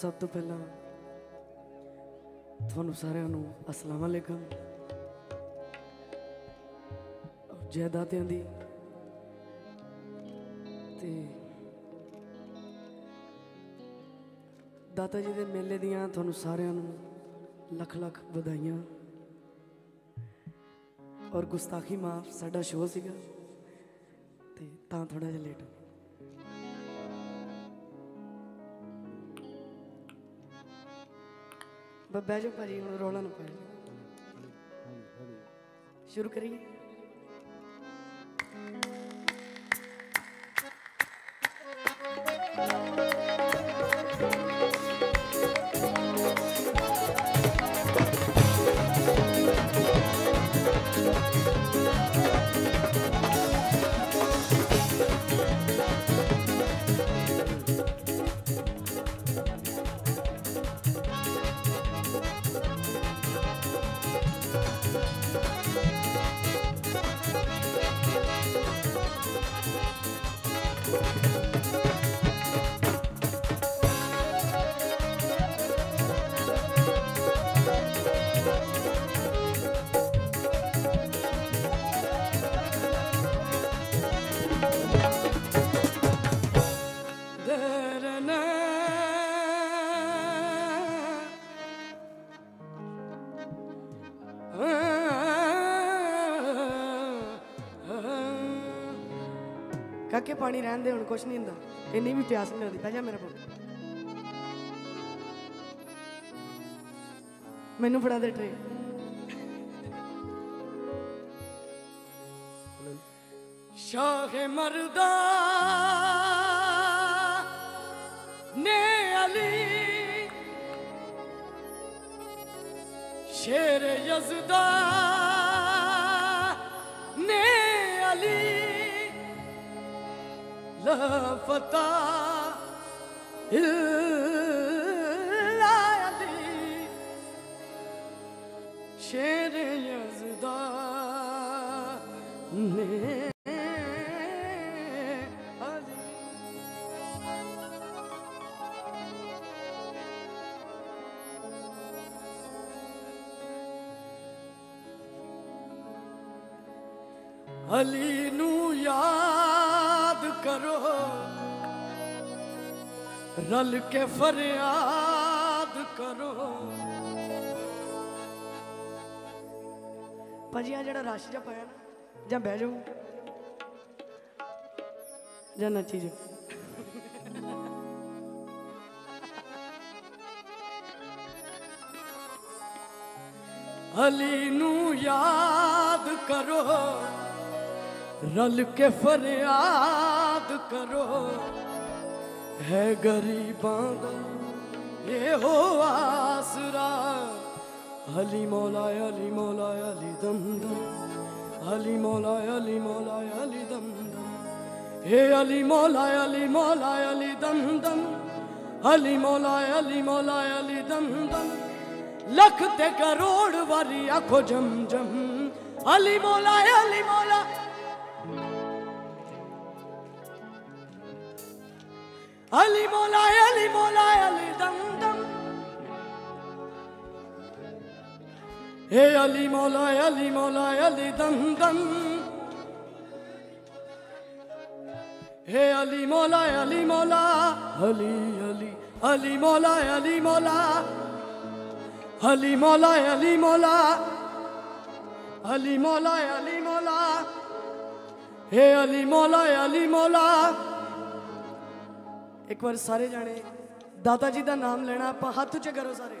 ਸਭ ਤੋਂ ਪਹਿਲਾਂ ਤੁਹਾਨੂੰ ਸਾਰਿਆਂ ਨੂੰ ਅਸਲਾਮ ਅਲੈਕਮ। ਜੈ ਦਾਤਿਆਂ ਦੀ ਤੇ ਦਾਤਾ ਜੀ ਦੇ ਮੇਲੇ ਦੀਆਂ ਤੁਹਾਨੂੰ ਸਾਰਿਆਂ ਨੂੰ ਲੱਖ ਲੱਖ ਵਧਾਈਆਂ। ਔਰ ਗੁਸਤਾਖੀ ਮਾਫ ਸਾਡਾ ਸ਼ੋਅ ਸੀਗਾ ਤੇ ਤਾਂ ਥੋੜਾ ਜਿਹਾ ਲੇਟ ਹੋ ਬਸ ਬਹਿ ਜਾਓ ਭਾਜੀ ਹੁਣ ਰੌਲਾ ਨਾ ਪਾਇਓ। ਸ਼ੁਰੂ ਕਰੀਏ। ਪਾਣੀ ਰਹਿਣ ਦੇ, ਹੁਣ ਕੁਛ ਨਹੀਂ ਹੁੰਦਾ। ਇੰਨੀ ਵੀ ਪਿਆਸ ਨਹੀਂ ਲੱਗਦੀ ਬਹਿ ਜਾ ਮੇਰੇ ਕੋਲ। ਮੈਨੂੰ ਫੜਾ ਦੇ ਟਰੇ ਸ਼ਾਹ ਮਰਦਾ, ਨੇ ਅਲੀ। ਸ਼ੇਰ ਯਜ਼ਦਾ, ਨੇ ਅਲੀ। ਲਾ ਫਤਾ ਰਲ ਕੇ ਫਰਿਆਦ ਕਰੋ। ਭਾਜੀ ਆ ਜਿਹੜਾ ਰਸ਼ ਜਿਹਾ ਪਾਇਆ ਨਾ, ਜਾਂ ਬਹਿ ਜਾਓ। ਜਾਂ ਨੱਚੀ ਜਾਓ। ਅਲੀ ਨੂੰ ਯਾਦ ਕਰੋ, ਰਲ ਕੇ ਫਰਿਆਦ ਕਰੋ। है गरीबां दा, ये हो आसरा। अली मौला अली मौला, अली दम दम अली मौला अली मौला, अली दम दम हे अली मौला अली मौला, अली दम दम अली मौला अली मौला, अली दम दम लख ते करोड़ वारी आखो जम जम अली मौला अली मौला। अली मौला अली मौला अली दम दम हे अली मौला अली मौला अली दम दम हे अली मौला अली मौला अली अली अली मौला अली मौला अली मौला अली मौला अली मौला अली मौला हे अली मौला अली मौला ਇੱਕ ਵਾਰ ਸਾਰੇ ਜਾਣੇ ਦਾਦਾ ਜੀ ਦਾ ਨਾਮ ਲੈਣਾ ਆਪਾਂ ਹੱਥ 'ਚ ਕਰੋ ਸਾਰੇ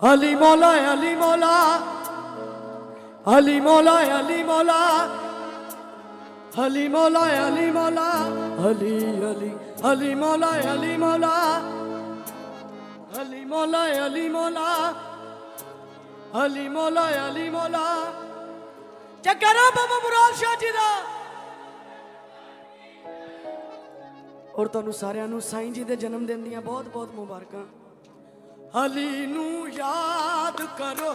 ਅਲੀ ਮੌਲਾ ਅਲੀ ਮੌਲਾ ਅਲੀ ਮੌਲਾ ਅਲੀ ਮੌਲਾ ਅਲੀ ਮੌਲਾ ਅਲੀ ਮੌਲਾ ਅਲੀ ਅਲੀ ਅਲੀ ਮੌਲਾ ਅਲੀ ਮੌਲਾ ਅਲੀ ਮੌਲਾ ਅਲੀ ਮੌਲਾ ਅਲੀ ਮੌਲਾ ਅਲੀ ਮੌਲਾ ਚੱਕਰਾ ਬਾਬਾ ਮੁਰਾਦ ਸ਼ਾਹ ਜੀ ਦਾ ਔਰ ਤੁਹਾਨੂੰ ਸਾਰਿਆਂ ਨੂੰ ਸਾਈਂ ਜੀ ਦੇ ਜਨਮ ਦਿਨ ਦੀਆਂ ਬਹੁਤ ਬਹੁਤ ਮੁਬਾਰਕਾਂ। ਅਲੀ ਨੂੰ ਯਾਦ ਕਰੋ,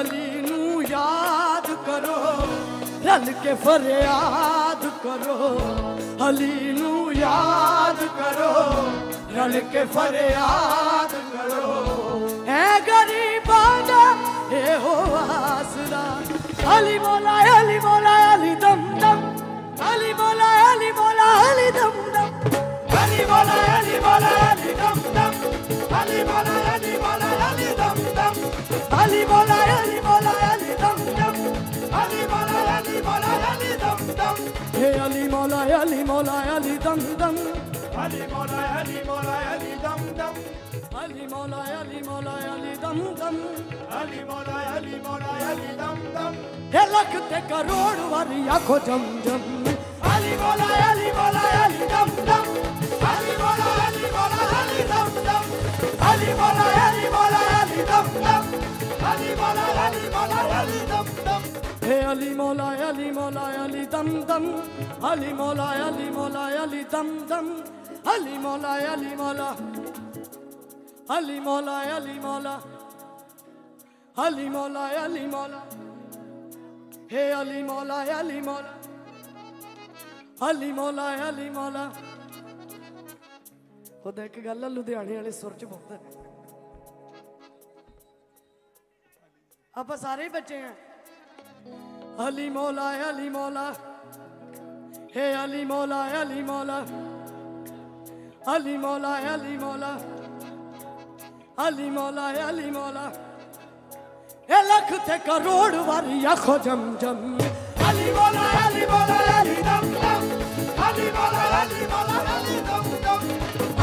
ਅਲੀ ਨੂੰ ਯਾਦ ਕਰੋ, ਰਲ ਕੇ ਫਰਿਆਦ ਕਰੋ, ਅਲੀ ਨੂੰ ਯਾਦ ਕਰੋ, ਰਲ ਕੇ ਫਰਿਆਦ ਕਰੋ। ਐ ਗਰੀਬਾਂ ਦਾ ਇਹੋ ਆਸਰਾ, ਅਲੀ ਮੌਲਾ ਅਲੀ ਮੌਲਾ, ਅਲੀ ਦਮ ਦਮ Hey Ali Mola, Ali Mola, Ali Dum Dum. Ali Mola, Ali Mola, Ali Dum Dum. Ali Mola, Ali Mola, Ali Dum Dum. Ali Mola, Ali Mola, Ali Dum Dum. Hey, lakh te karod wari aakho jam jam. Ali Mola Ali Mola Ali dum dum. Ali Mola Ali Mola Ali dum dum. Ali Mola Ali Mola Ali Mola Ali Mola Ali Mola Ali Mola Hey Ali Mola Ali Mola Ali ਮੌਲਾ ਅਲੀ ਮੌਲਾ ਉਹਦਾ ਇੱਕ ਗੱਲ ਲੁਧਿਆਣੇ ਵਾਲੇ ਸੁਰ ਚ ਬਹੁਤ ਹੈ ਆਪਾਂ ਸਾਰੇ ਬੱਚੇ ਆ ਅਲੀ ਮੌਲਾ ਅਲੀ हे अली मौला अली मौला। अली मौला अली मौला। अली मौला अली मौला। हे लख करोड़ वारी आखो जम जम। अली मौला अली मौला Ali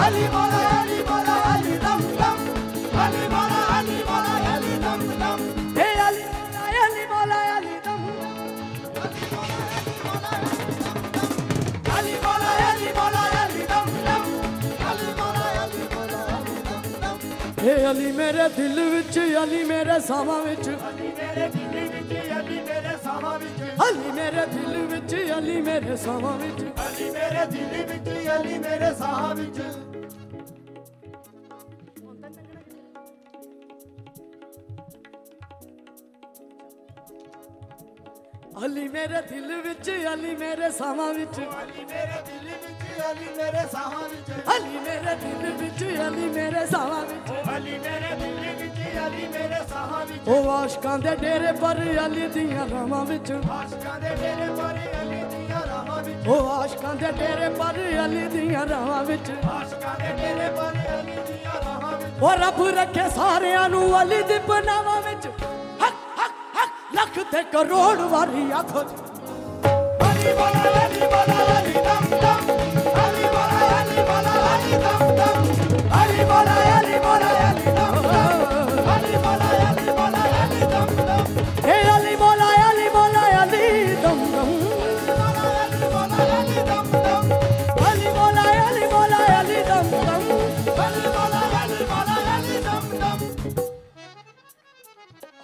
Ali bala Ali bala Ali dam dam Ali bala Ali bala Ali dam dam Hey Ali Ali bala Ali dam Ali bala Ali bala Ali dam dam Ali bala Ali bala Ali dam dam Hey Ali mere dil vich Ali mere sama vich Ali mere dil vich Ali mere sama vich Ali mere dil vich Ali mere sama vich Ali mere dil vich Ali mere sama vich Ali ਮੇਰੇ ਦਿਲ ਵਿੱਚ ਅਲੀ ਮੇਰੇ ਸਾਹਾਂ ਵਿੱਚ. ਅਲੀ ਮੇਰੇ ਦਿਲ ਵਿੱਚ ਅਲੀ ਮੇਰੇ ਸਾਹਾਂ ਵਿੱਚ। Ali mere dil vich, Ali mere saha vich. ਉਹ ਆਸ਼ਕਾਂ ਦੇ ਡੇਰੇ ਪਰ ਅਲੀ ਦੀਆਂ ਰਾਵਾਂ ਵਿੱਚ। ਆਸ਼ਕਾਂ ਦੇ ਡੇਰੇ ਪਰ ਅਲੀ ਦੀਆਂ ਰਾਹਾਂ ਵਿੱਚ। ਉਹ ਆਸ਼ਕਾਂ ਦੇ ਡੇਰੇ ਪਰ ਅਲੀ ਦੀਆਂ ਰਾਵਾਂ ਵਿੱਚ। ਆਸ਼ਕਾਂ ਦੇ ਡੇਰੇ ਪਰ ਅਲੀ ਦੀਆਂ ਰਾਹਾਂ ਵਿੱਚ। ਉਹ ਰੱਬ ਰੱਖੇ ਸਾਰਿਆਂ ਨੂੰ ਅਲੀ ਦੀ ਬਨਾਵਾਂ ਵਿੱਚ। ਲੱਖ ਤੇ ਕਰੋੜ ਵਾਰੀ ਆਖੋ ਹਰੀ ਬੋਲਾ ਹਰੀ ਬੋਲਾ, ਹਰੀ ਦਮ ਦਮ। ਹਰੀ ਬੋਲਾ ਹਰੀ ਬੋਲਾ, ਹਰੀ ਦਮ ਦਮ। ਹਰੀ ਬੋਲਾ ਹਰੀ ਬੋਲਾ, ਹਰੀ ਦਮ ਦਮ। ਹਰੀ ਬੋਲਾ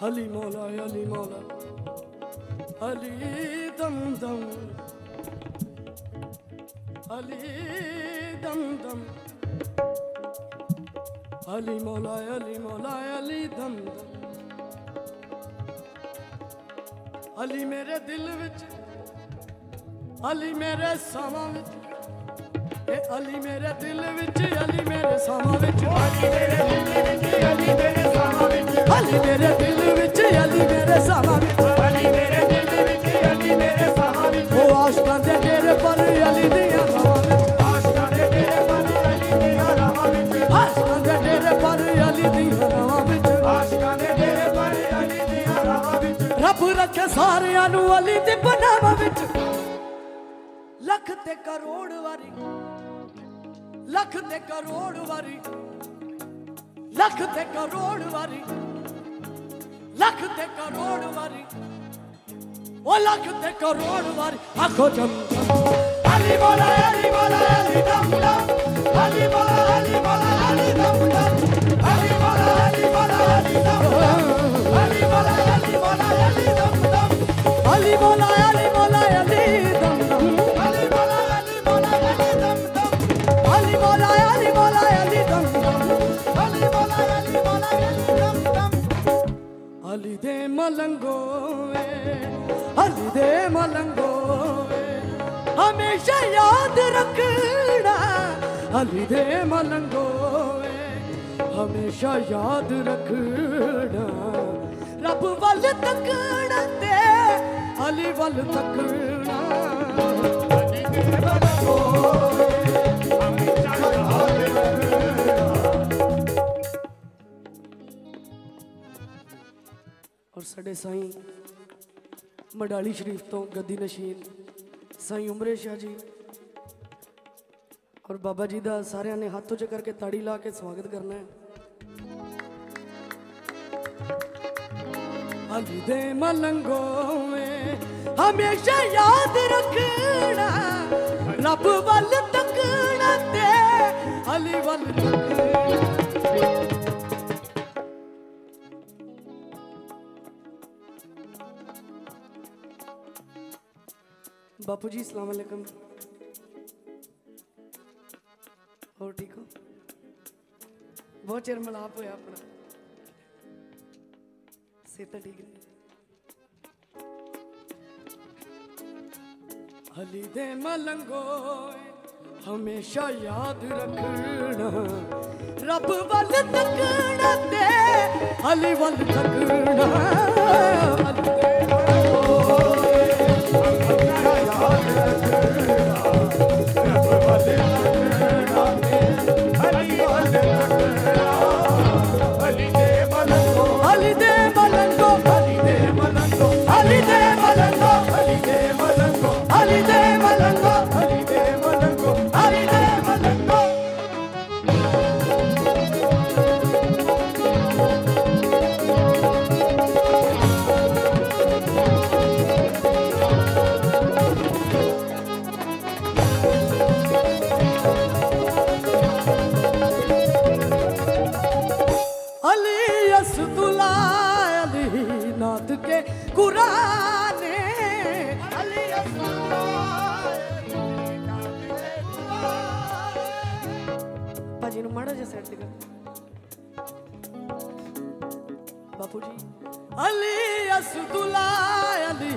Ali Mola Ali Mola. Ali dam dam. Ali dam dam. Ali Mola Ali Mola Ali dam dam. Ali mere dil ਵਿੱਚ ਅਲੀ ਮੇਰੇ ਸਾਵਾਂ ਵਿੱਚ ਇਹ ਅਲੀ ਮੇਰੇ ਦਿਲ ਵਿੱਚ, ਅਲੀ ਮੇਰੇ ਸਾਹਾਂ ਵਿੱਚ। ਅਲੀ ਮੇਰੇ ਦਿਲ ਵਿੱਚ, ਅਲੀ ਮੇਰੇ ਸਾਹਾਂ ਵਿੱਚ। ਅਲੀ ਮੇਰੇ ਦਿਲ ਵਿੱਚ, ਅਲੀ ਮੇਰੇ ਸਾਹਾਂ ਵਿੱਚ। ਅਲੀ ਮੇਰੇ ਦਿਲ ਵਿੱਚ, ਅਲੀ ਮੇਰੇ ਸਾਹਾਂ ਵਿੱਚ। ਉਹ ਆਸ਼ਕਾਂ ਦੇ ਡੇਰੇ ਪਰ ਅਲੀ ਦੀਆਂ ਰਾਵਾਂ ਵਿੱਚ। ਆਸ਼ਕਾਂ ਦੇ ਡੇਰੇ ਪਰ ਅਲੀ ਦੀਆਂ ਰਾਹਾਂ ਵਿੱਚ। ਆਸ਼ਕਾਂ ਦੇ ਡੇਰੇ ਪਰ ਅਲੀ ਦੀਆਂ ਰਾਵਾਂ ਵਿੱਚ। ਆਸ਼ਕਾਂ ਦੇ ਡੇਰੇ ਪਰ ਅਲੀ ਦੀਆਂ ਰਾਹਾਂ ਵਿੱਚ। ਰੱਬ ਰੱਖੇ ਸਾਰਿਆਂ ਨੂੰ ਅਲੀ ਦੇ ਬਨਾਵਾਂ ਵਿੱਚ। ਲੱਖ ਤੇ ਕਰੋੜ ਵਾਰੀ। ਲੱਖ ਤੇ ਕਰੋੜ ਵਾਰੀ ਲੱਖ ਤੇ ਕਰੋੜ ਵਾਰੀ ਲੱਖ ਤੇ ਕਰੋੜ ਵਾਰੀ ਉਹ ਲੱਖ ਤੇ ਕਰੋੜ ਵਾਰੀ ਆਖੋ ਜਮ ਜਮ ਅਲੀ ਮੌਲਾ ਅਲੀ ਮੌਲਾ ਅਲੀ ਦਮ ਦਮ ਅਲੀ ਮੌਲਾ ਅਲੀ ਮੌਲਾ ਅਲੀ ਦਮ ਦਮ ਅਲੀ ਮੌਲਾ ਅਲੀ ਮੌਲਾ ਅਲੀ ਦਮ ਦਮ ਅਲੀ ਮੌਲਾ ਅਲੀ ਮੌਲਾ ਅਲੀ ਦਮ ਦਮ ਅਲੀ ਮੌਲਾ ਅਲੀ ਮੌਲਾ ਅਲੀ ਅਲੀ ਦੇ ਮਲੰਗੋ ਵੇ ਅਲੀ ਦੇ ਮਲੰਗੋ ਵੇ ਹਮੇਸ਼ਾ ਯਾਦ ਰੱਖਣਾ ਅਲੀ ਦੇ ਮਲੰਗੋ ਵੇ ਹਮੇਸ਼ਾ ਯਾਦ ਰੱਖਣਾ ਰੱਬ ਵੱਲ ਤੱਕਣਾ ਤੇ ਅਲੀ ਵੱਲ ਤੱਕਣਾ ਔਰ ਸਾਡੇ ਸਾਈਂ ਮਡਾਲੀ ਸ਼ਰੀਫ ਤੋਂ ਗੱਦੀ ਨਸ਼ੀਨ, ਸਾਈਂ ਉਮਰੇ ਸ਼ਾਹ ਜੀ ਔਰ ਬਾਬਾ ਜੀ ਦਾ ਸਾਰਿਆਂ ਨੇ ਹੱਥ ਉੱਚ ਕਰਕੇ ਤਾੜੀ ਲਾ ਕੇ ਸਵਾਗਤ ਕਰਨਾ ਹੈ। ਅਲੀ ਦੇ ਮਲੰਗੋ ਵੇ ਹਮੇਸ਼ਾ ਯਾਦ ਰੱਖਣਾ, ਰੱਬ ਵੱਲ ਤੱਕਣਾ ਤੇ ਅਲੀ ਵੱਲ ਤੱਕਣਾ। ਬਾਪੂ ਜੀ, ਅਸਲਾਮ ਅਲੈਕਮ। ਹੋਰ ਠੀਕ ਹੋ? ਬਹੁਤ ਚਿਰ ਮਲਾਪ ਹੋਇਆ ਆਪਣਾ। ਸਿਹਤ ਠੀਕ ਨਹੀਂ। ਹਲੀ ਦੇ ਮਲੰਗੋ ਹਮੇਸ਼ਾ ਯਾਦ ਰੱਖਣਾ। ਰੱਬ ਵੱਲ ਤੱਕਣਾ ਤੇ ਹਲੀ ਵੱਲ ਤੱਕਣਾ। ਹਲੀ ਦੇ Yeah. Ali Asdullah Ali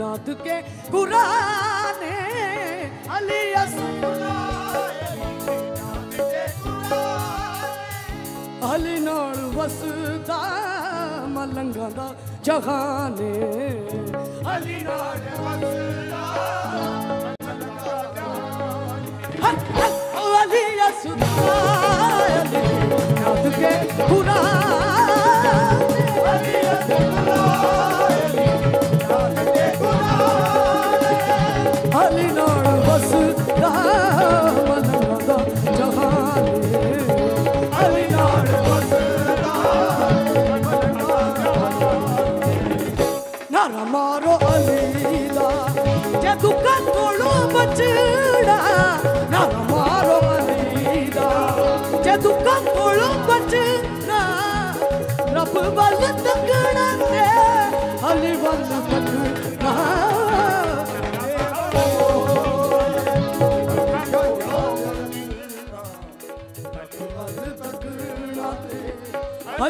Nath ਕੇ Quran Ali Asdullah ਅਲੀ ਨਾਲ ਵਸਦਾ ਮਲੰਗਾਂ ਦਾ ਜਹਾਨੇ। ਅਲੀ ਨਾਲ ਵਸਦਾ ਮਲੰਗਾਂ ਦਾ ਜਹਾਨੇ। ਅਲੀ ਅਸਦਾ ਅਲੀ ਨਾਦ ਕੇ ਪੁਰਾ Ali no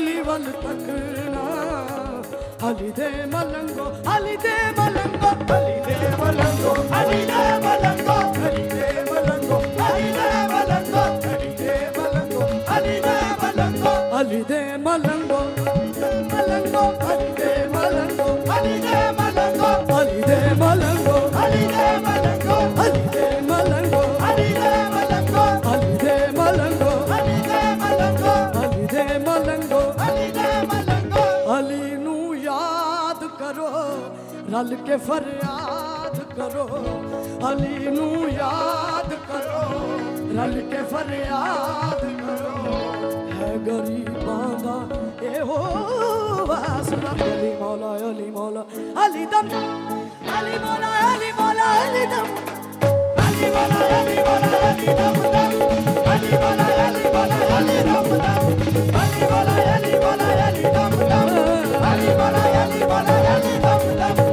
ಅಲಿ ಒಂದು ತಕಣ ಅಲಿದೆ ಮಲಂಗೋ ಅಲಿದೆ ಮಲಂಗೋ ಅಲಿದೆ ಮಲಂಗೋ ಅಲಿದೆ ਰਲ ਕੇ ਫਰਿਆਦ ਕਰੋ ਅਲੀ ਨੂੰ ਯਾਦ ਕਰੋ ਰਲ ਕੇ ਫਰਿਆਦ ਕਰੋ ਹੈ ਗਰੀਬਾਂ ਦਾ ਇਹੋ ਵਾਸਨਾ ਅਲੀ ਮੌਲਾ ਅਲੀ ਮੌਲਾ ਅਲੀ ਦਮ ਅਲੀ ਮੌਲਾ ਅਲੀ ਮੌਲਾ ਅਲੀ ਦਮ ਅਲੀ ਮੌਲਾ ਅਲੀ ਮੌਲਾ ਅਲੀ ਦਮ ਦਮ ਅਲੀ ਮੌਲਾ ਅਲੀ ਮੌਲਾ ਅਲੀ ਦਮ ਦਮ ਅਲੀ ਮੌਲਾ ਅਲੀ ਮੌਲਾ ਅਲੀ ਦਮ ਦਮ ਅਲੀ ਮੌਲਾ ਅਲੀ ਮੌਲਾ ਅਲੀ ਦਮ ਦਮ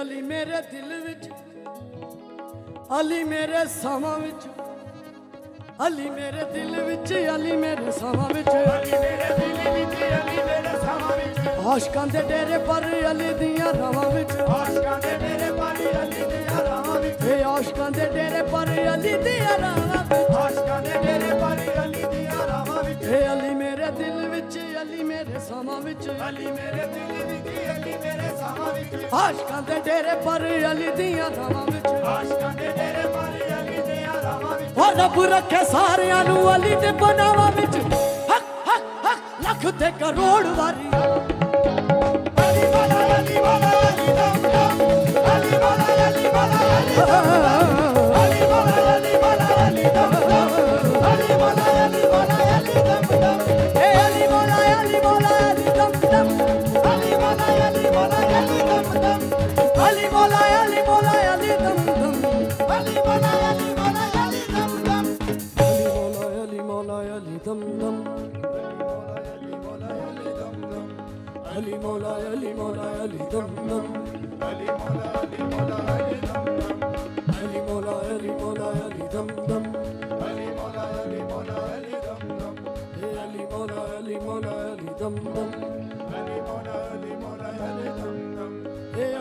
ਅਲੀ ਮੇਰੇ ਦਿਲ ਵਿੱਚ ਅਲੀ ਮੇਰੇ ਸਾਵਾਂ ਵਿੱਚ। ਅਲੀ ਮੇਰੇ ਦਿਲ ਵਿੱਚ ਅਲੀ ਮੇਰੇ ਸਾਵਾਂ ਵਿੱਚ। ਅਲੀ ਮੇਰੇ ਦਿਲ ਵਿੱਚ ਅਲੀ ਮੇਰੇ ਸਾਹਾਂ ਵਿੱਚ। ਆਸ਼ਕਾਂ ਦੇ ਡੇਰੇ ਪਰ ਅਲੀ ਦੀਆਂ ਰਾਵਾਂ ਵਿੱਚ। ਆਸ਼ਕਾਂ ਦੇ ਮੇਰੇ ਪਾਲੀ ਅਲੀ ਦੇ ਰਾਹਾਂ ਵਿੱਚ। ਇਹ ਆਸ਼ਕਾਂ ਦੇ ਡੇਰੇ ਪਰ ਅਲੀ ਦੀਆਂ ਰਾਵਾਂ ਵਿੱਚ। ਆਸ਼ਕਾਂ ਦੇ ਮੇਰੇ ਪਾਲੀ ਅਲੀ ਦੇ ਰਾਹਾਂ ਵਿੱਚ। ਇਹ ਅਲੀ ਮੇਰੇ ਦਿਲ ਵਿੱਚ ਅਲੀ ਮੇਰੇ ਸਾਵਾਂ ਵਿੱਚ। ਅਲੀ ਮੇਰੇ ਦਿਲ ਵਿੱਚ ਅਲੀ ਮੇਰੇ ਸਾਹਾਂ ਵਿੱਚ। ਆਸ਼ਕਾਂ ਦੇ ਡੇਰੇ ਪਰ ਅਲੀ ਦੀਆਂ ਰਾਵਾਂ ਵਿੱਚ। ਆਸ਼ਕਾਂ ਦੇ ਰਾਹਾਂ ਵਿੱਚ ਉਹ ਰੱਬ ਰੱਖੇ ਸਾਰਿਆਂ ਨੂੰ ਅਲੀ ਦੇ ਬਨਾਵਾ ਵਿੱਚ। ਹੱਕ ਹੱਕ ਹੱਕ, ਲੱਖ ਤੇ ਕਰੋੜ ਵਾਰੀ। ਅਲੀ ਵਾਲਾ ਅਲੀ ਵਾਲਾ, ਅਲੀ ਦਮ ਅਲੀ ਵਾਲਾ ਅਲੀ ਵਾਲਾ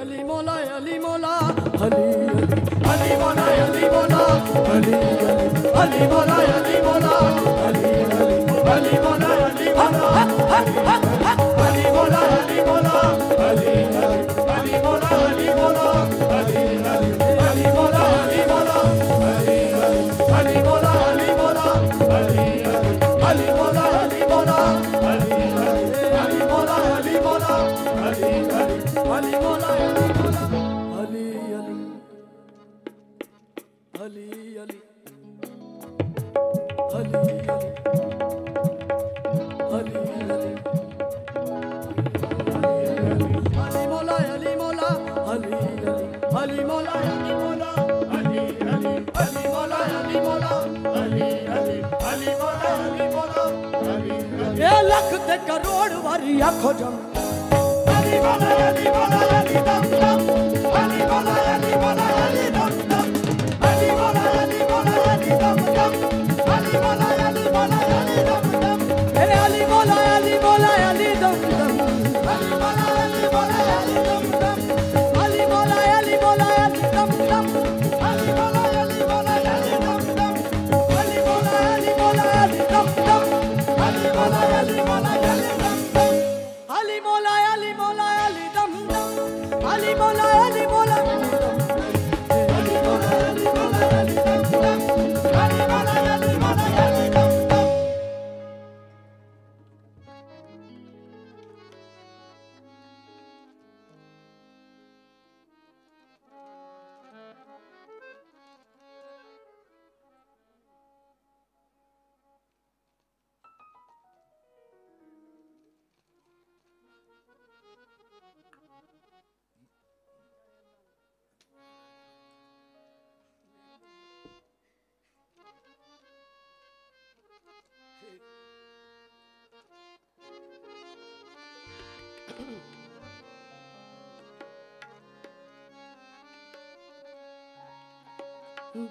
Ali Mola, Ali Mola, Ali Ali Ali Mola, Ali Mola. ਤੇ ਕਰੋੜ ਵਾਰੀ ਆਖੋ ਜਮ। ਅਲੀ ਮੌਲਾ ਅਲੀ ਮੌਲਾ ਅਲੀ ਦਮ ਦਮ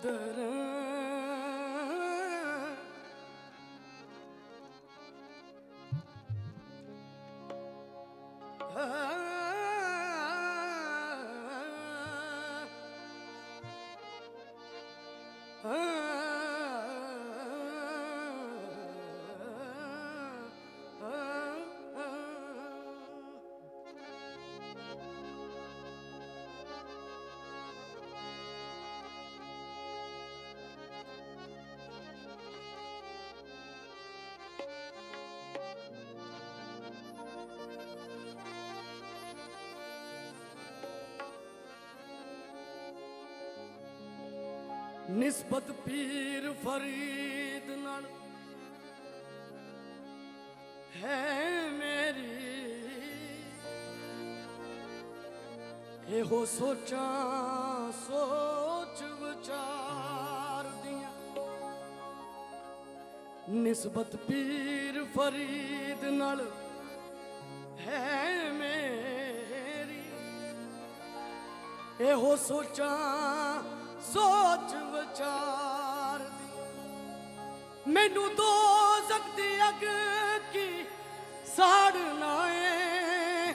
सुंदर ਨਿਸਬਤ ਪੀਰ ਫਰੀਦ ਨਾਲ। ਹੈ ਮੇਰੀ ਇਹੋ ਸੋਚਾਂ, ਸੋਚ ਵਿਚਾਰ ਦੀਆਂ। ਨਿਸਬਤ ਪੀਰ ਫਰੀਦ ਨਾਲ ਹੈ ਮੇਰੀ ਇਹੋ ਸੋਚਾਂ, ਸੋਚ ਮੈਨੂੰ ਦੋ ਸਕਦੀ ਅਗ ਕੀ ਸਾੜਨਾ ਏ।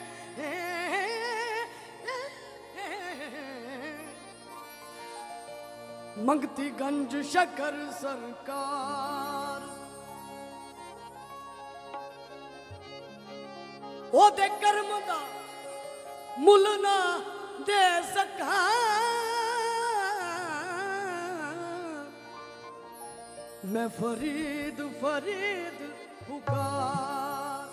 ਮੰਗਤੀ ਗੰਜ ਸ਼ਕਰ ਸਰਕਾਰ। ਉਹਦੇ ਕਰਮ ਦਾ ਮੁੱਲ ਨਾ ਦੇ ਸਕਾਂ। ਮੈਂ ਫਰੀਦ ਫਰੀਦ ਪੁਕਾਰ।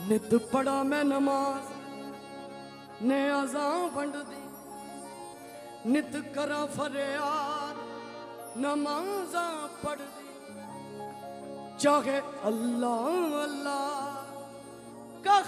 ਨਿਤ ਪੜਾ ਮੈਂ ਨਮਾਜ਼, ਨੇ ਅਜ਼ਾਂ ਵੰਡਦੀ। ਨਿਤ ਕਰਾਂ ਫਰਿਆਦ, ਨਮਾਜ਼ਾਂ ਪੜਦੀ ਚਾਹੇ ਅੱਲਾ ਅੱਲਾ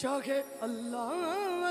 चाहे अल्लाह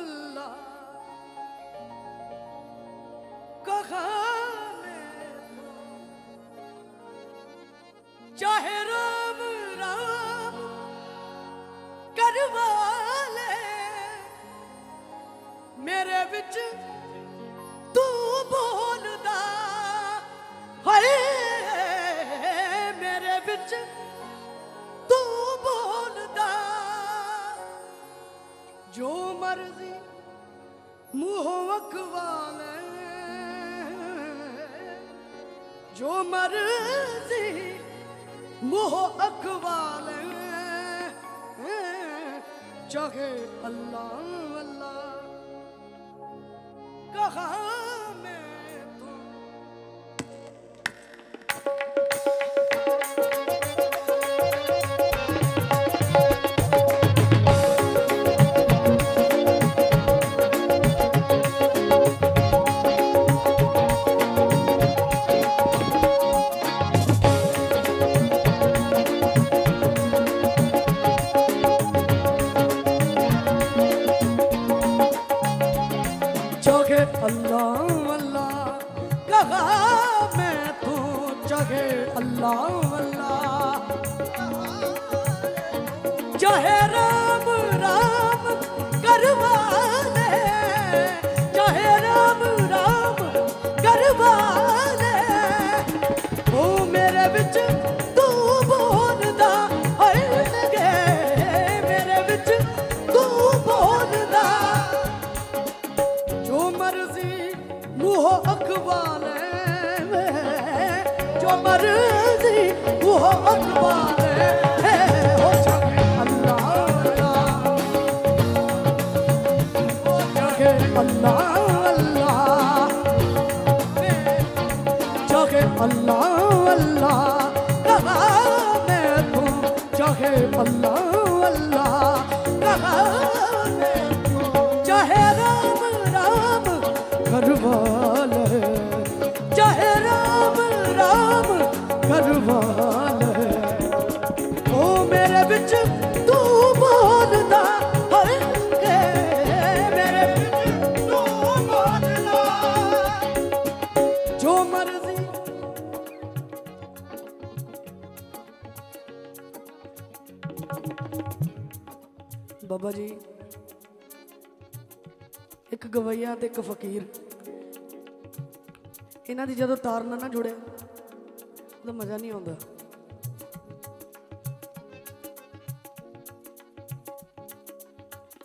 ਇਹਨਾਂ ਦੀ ਜਦੋਂ ਤਾਰ ਨਾਲ ਨਾ ਜੁੜੇ ਉਹਦਾ ਮਜ਼ਾ ਨਹੀਂ ਆਉਂਦਾ।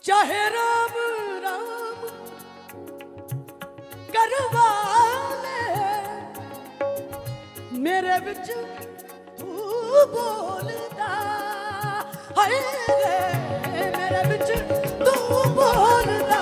ਚਾਹੇ ਰਾਮ ਰਾਮ ਕਰਵਾ ਲੈ, ਮੇਰੇ ਵਿੱਚ ਤੂੰ ਬੋਲਦਾ। ਹਾਏ ਮੇਰੇ ਵਿੱਚ ਤੂੰ ਬੋਲਦਾ।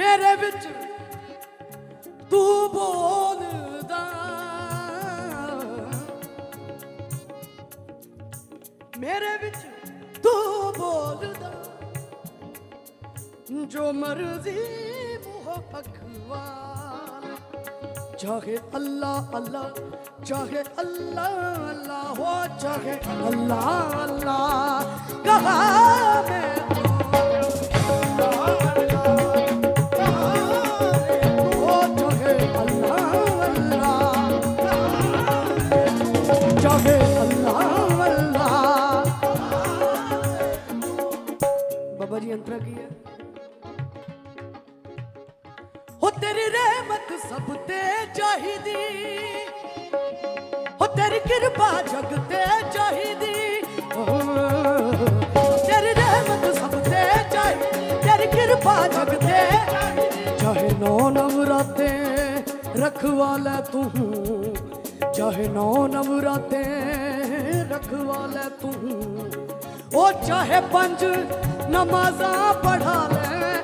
ਮੇਰੇ ਵਿੱਚ ਤੂੰ ਬੋਲਦਾ। ਮੇਰੇ ਵਿੱਚ ਤੂੰ ਬੋਲਦਾ। ਜੋ ਮਰਜ਼ੀ ਮੂੰਹ ਅਖਵਾਲ ਚਾਹੇ ਅੱਲਾ ਅੱਲਾ, ਚਾਹੇ ਅੱਲਾ ਅੱਲਾ ਹੋ, ਚਾਹੇ ਅੱਲਾ ਅੱਲਾ। ਕਹਾ ਮੈਂ ਦੀ ਕੀ ਹੈ? ਹੋ ਤੇਰੀ ਰਹਿਮਤ ਸਭ ਤੇ ਚਾਹੀਦੀ। ਹੋ ਤੇਰੀ ਕਿਰਪਾ ਜਗ ਤੇ ਚਾਹੀਦੀ। ਤੇਰੀ ਰਹਿਮਤ ਸਭ ਤੇ ਚਾਹੀਦੀ। ਤੇਰੀ ਕਿਰਪਾ ਜਗ ਤੇ ਚਾਹੇ ਨੌ ਨਵਰਾਤੇ ਰਖਵਾਲਾ ਤੂੰ। ਚਾਹੇ ਨੌ ਨਵਰਾਤੇ ਰਖਵਾਲਾ ਤੂੰ। ਉਹ ਚਾਹੇ ਪੰਜ ਨਮਾਜ਼ਾਂ ਪੜਾ ਲੈ।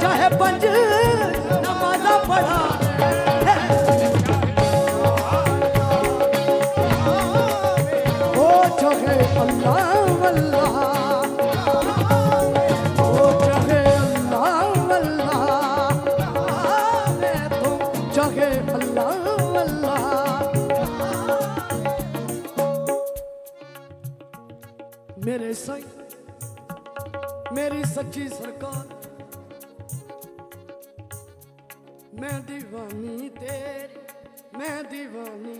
ਚਾਹੇ ਪੰਜ ਨਮਾਜ਼ਾਂ ਪੜਾ ਉਹ ਚਾਹੇ ਅੱਲਾਹ ਵੱਲਾ ਮੇਰੇ ਸਾਈ, ਮੇਰੀ ਸੱਚੀ ਸਰਕਾਰ। ਮੈਂ دیਵਾਨੀ ਤੇਰੀ, ਮੈਂ دیਵਾਨੀ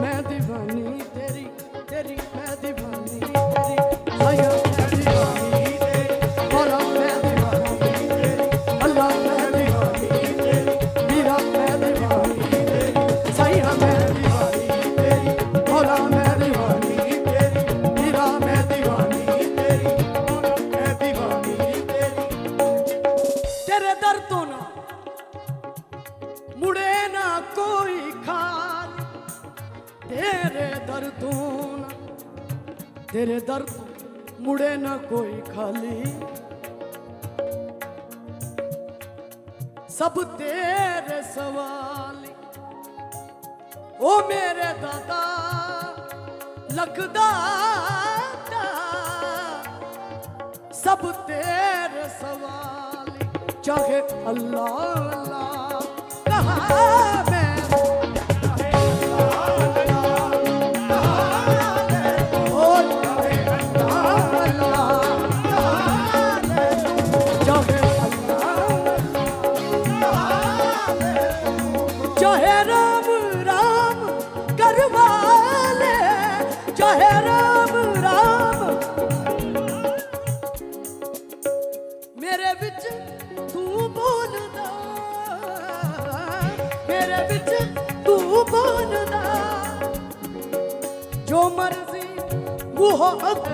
ਮੈਂ دیਵਾਨੀ ਤੇਰੀ ਤੇਰੀ, ਮੈਂ دیਵਾਨੀ ਤੇਰੀ। ਆਇਆ तेरे दर मुड़े ना कोई खाली। सब तेरे सवाल। ओ मेरे दादा, लगदा सब तेरे सवाल, चाहे अल्लाह अल्लाह ਵਿੱਚ ਤੂੰ ਬੋਲਦਾ ਜੋ ਮਰਜ਼ੀ ਮੂੰਹ ਅਗ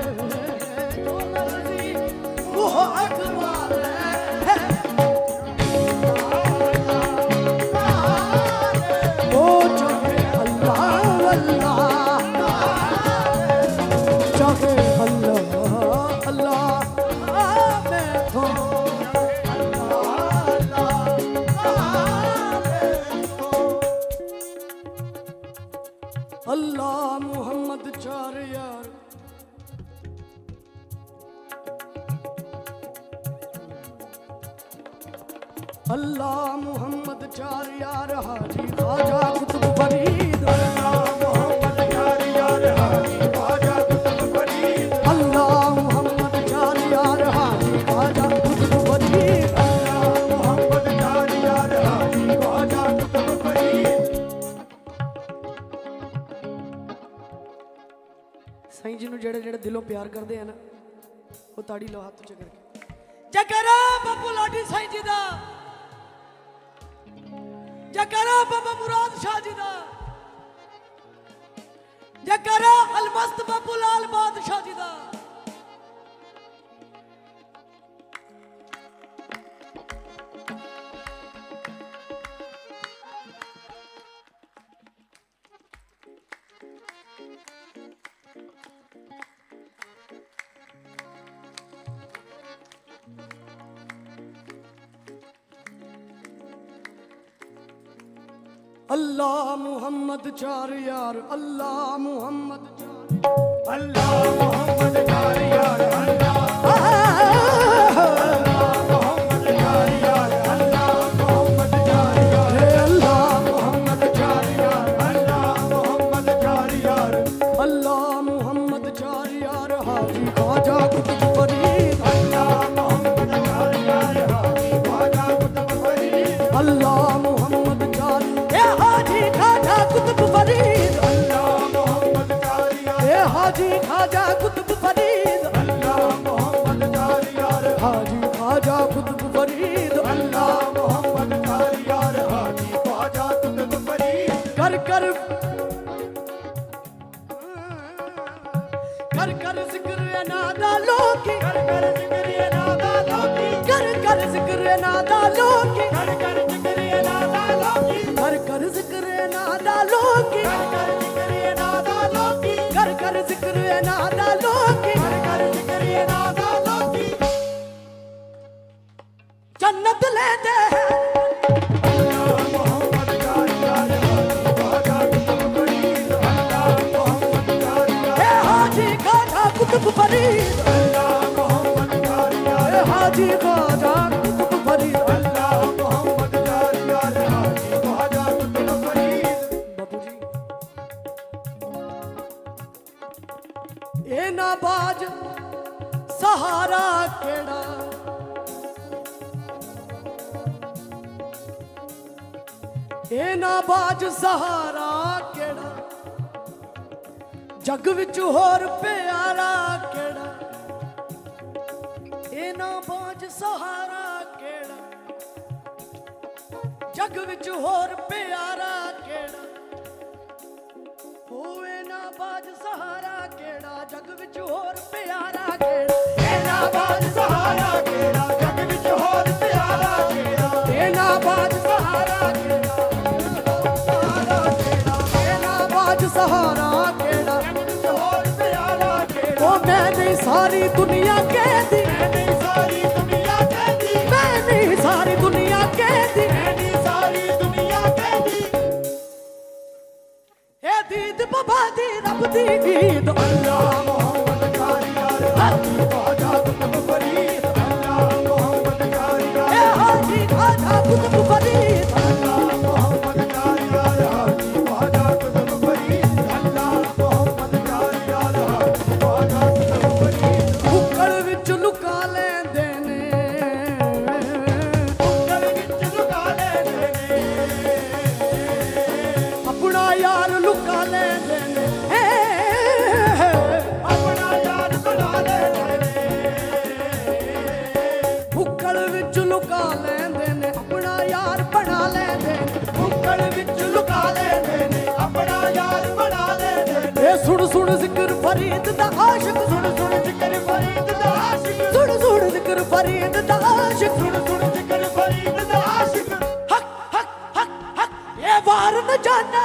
ਜੋ ਮਰਜ਼ੀ ਮੂੰਹ ਅਗਵਾਲ ਤਾੜੀ ਲਓ, ਹੱਥ ਉੱਚੇ ਕਰਕੇ ਜਕਰਾ ਬੱਬੂ ਲਾਡੀ ਸਾਈਂ ਜੀ ਦਾ। ਜਕਰਾ ਬਾਬਾ ਮੁਰਾਦ ਸ਼ਾਹ ਜੀ ਦਾ। ਜਕਰਾ ਅਲਮਸਤ ਬੱਬੂ ਲਾਲ ਬਾਦਸ਼ਾਹ ਜੀ ਦਾ। Allah Muhammad Char Allah Muhammad Char Allah Muhammad Char Allah land. ਸਹਾਰਾ ਕਿਹੜਾ? ਜੱਗ ਵਿੱਚ ਹੋਰ ਪਿਆਰਾ ਕਿਹੜਾ? ਇਹਨਾਂ ਬਾਝ ਸਹਾਰਾ ਕਿਹੜਾ? ਜੱਗ ਵਿੱਚ ਹੋਰ ਪਿਆਰਾ ਕਿਹੜਾ? ਸਾਰੀ ਦੁਨੀਆ ਕਹਿੰਦੀ ਮੈਂ ਨਹੀਂ ਸਾਰੀ ਦੁਨੀਆ ਕਹਿੰਦੀ ਮੈਂ ਨਹੀਂ ਸਾਰੀ ਦੁਨੀਆ ਕਹਿੰਦੀ ਮੈਂ ਨਹੀਂ ਸਾਰੀ ਦੁਨੀਆ ਕਹਿੰਦੀ ਇਹ ਦੀਦ ਬਾਬਾ ਦੀ ਰੱਬ ਦੀ ਦੀਦ ਅੱਲਾ ਮੁਹੰਮਦ ਕਾਰੀ ਯਾਰ ਹੱਥ ਬਾਜਾ ਤੁਮ ਫਰੀ ਅੱਲਾ ਮੁਹੰਮਦ ਕਾਰੀ ਯਾਰ ਇਹ ਹਾਜੀ ਖਾਜਾ ਤੁਮ ਫਰੀ ਅੱਲਾ توں ا گڑ پڑی تے دا عاشق سن سن ذکر فریاد دا عاشق سن سن ذکر فریاد دا عاشق سن سن ذکر فریاد دا عاشق ہک ہک ہک ہک اے وار نہ جانا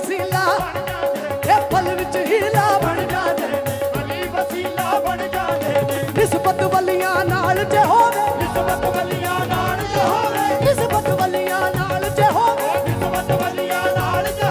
ਵਸੀਲਾ, ਇਹ ਬਣ ਜਾਵੇ। ਵਲੀ ਵਸੀਲਾ ਨਾਲ ਜੇ ਹੋਵੇ ਨਿਸਬਤ ਨਾਲ ਜੇ ਹੋਵੇ ਨਿਸਬਤ ਨਾਲ ਜੇ ਹੋਵੇ ਨਿਸਬਤ ਨਾਲ ਜੇ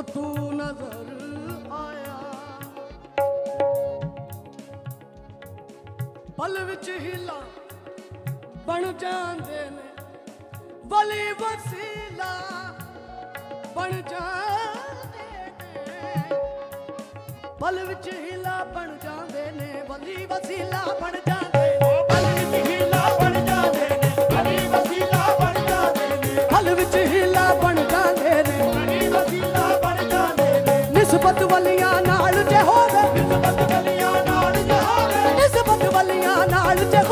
ਉਹ ਤੂੰ ਨਜ਼ਰ ਆਇਆ। ਪਲ ਵਿੱਚ ਹਿਲਾ ਬਣ ਜਾਂਦੇ ਨੇ ਬਲੀ ਵਸੀਲਾ ਬਣ ਜਾਂਦੇ ਨੇ। ਪਲ ਵਿੱਚ ਹਿਲਾ ਬਣ ਜਾਂਦੇ ਨੇ ਬਲੀ ਵਸੀਲਾ ਬਣ ਜਾਂਦੇ ਨਿਸਬਤ ਵਲੀਆਂ ਨਾਲ ਤੇ ਹੋਵੇ ਨਿਸਬਤ ਵਲੀਆਂ ਨਾਲ ਤੇ ਹੋਵੇ ਨਿਸਬਤ ਵਲੀਆਂ ਨਾਲ ਤੇ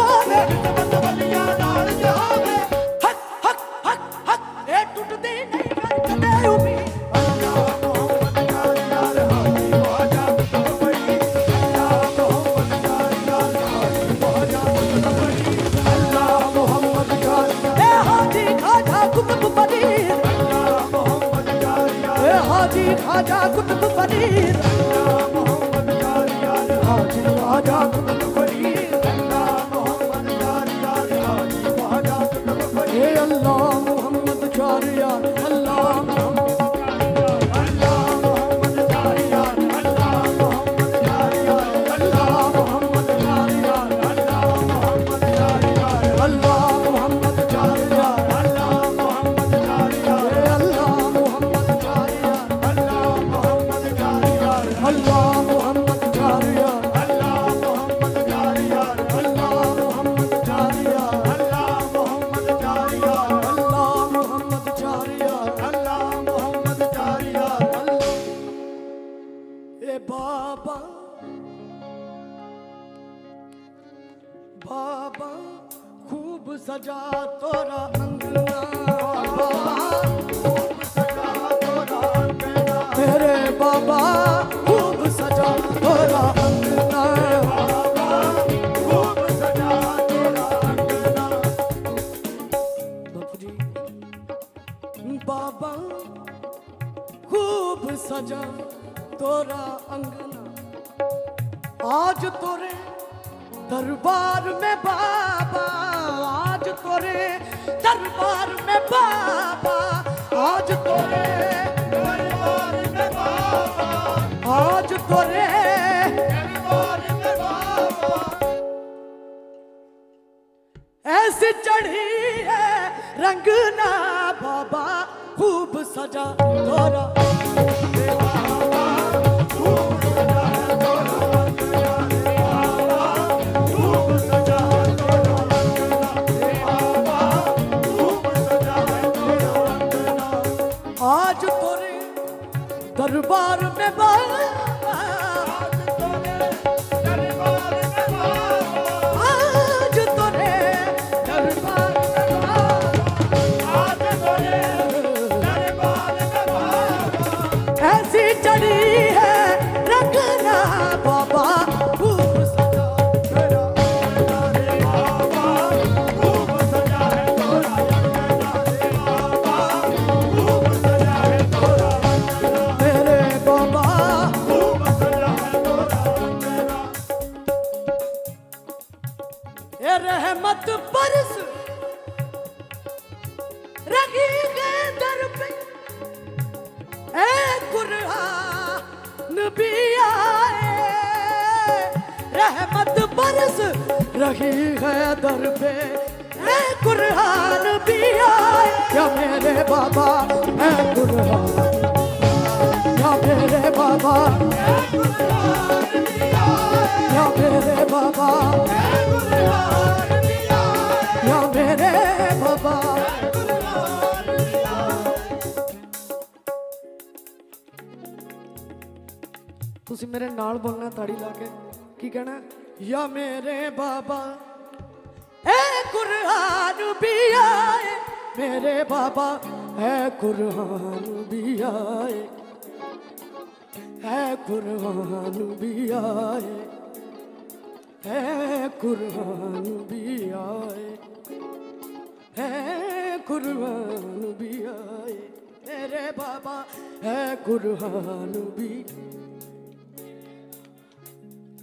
বাবা है कुर्बान भी आए है कुर्बान भी आए है कुर्बान भी आए है कुर्बान भी आए तेरे बाबा है कुर्बान भी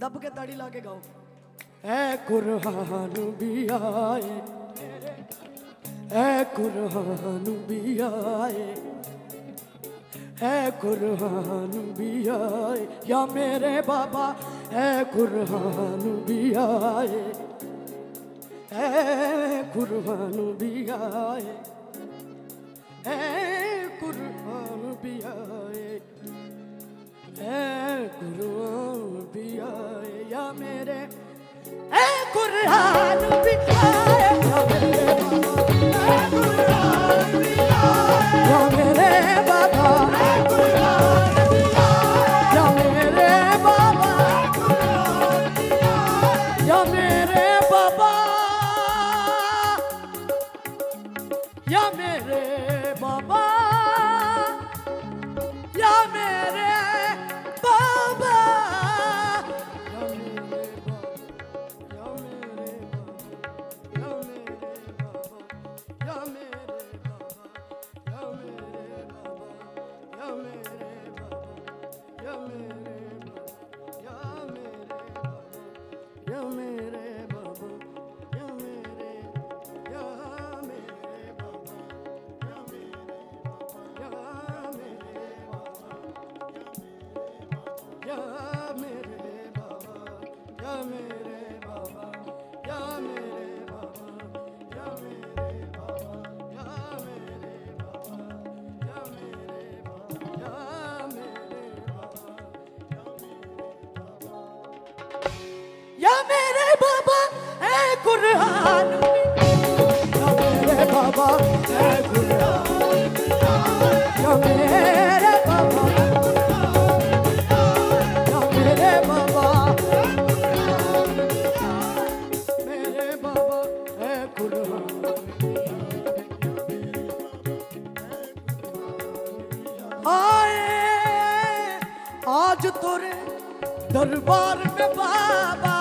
दब के दाढ़ी लाके गाओ है कुर्बान भी आए ऐ कुरहान भी आए ऐ कुरहान भी आए या मेरे बाबा ऐ कुरहान भी आए ऐ कुरहान भी आए ऐ कुरहान भी आए ऐ कुरहान भी आए या मेरे ऐ कुरहान भी आए या मेरे बाबा one ਮੇਰੇ ਬਾਬਾ ਐ ਕੁਰਾਨ ਯਾ ਮੇਰੇ ਬਾਬਾ ਐ ਕੁਰਾਨ ਯਾ ਮੇਰੇ ਬਾਬਾ ਯਾ ਮੇਰੇ ਬਾਬਾ ਮੇਰੇ ਬਾਬਾ ਐ ਕੁਰਾਨ आए आज तोरे दरबार में बाबा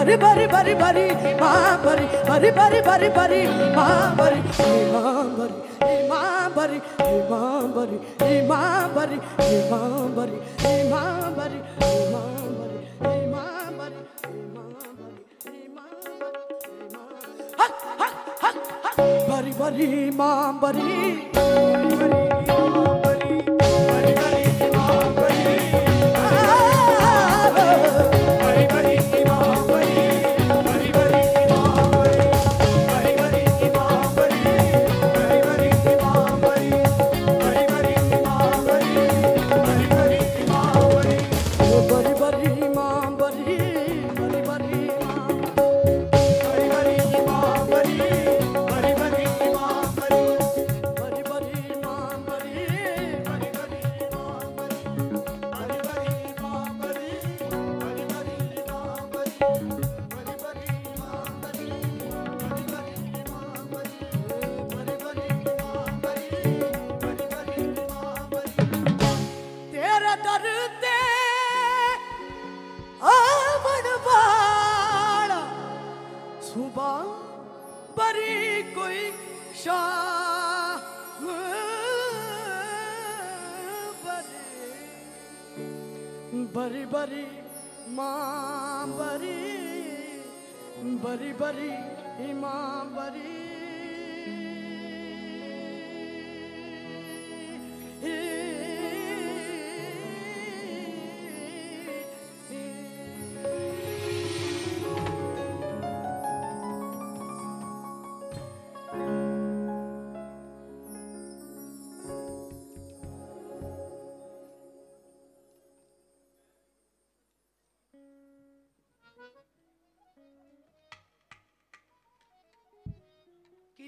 bari bari bari bari ma bari bari bari bari bari ma bari imam bari imam bari imam bari imam bari imam bari imam bari imam bari imam bari Bari bari imam bari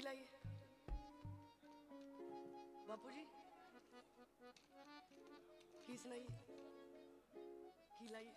ਕੀ ਲਾਈਏ ਬਾਪੂ ਜੀ ਕੀ ਸੁਣਾਈਏ ਕੀ ਲਾਈਏ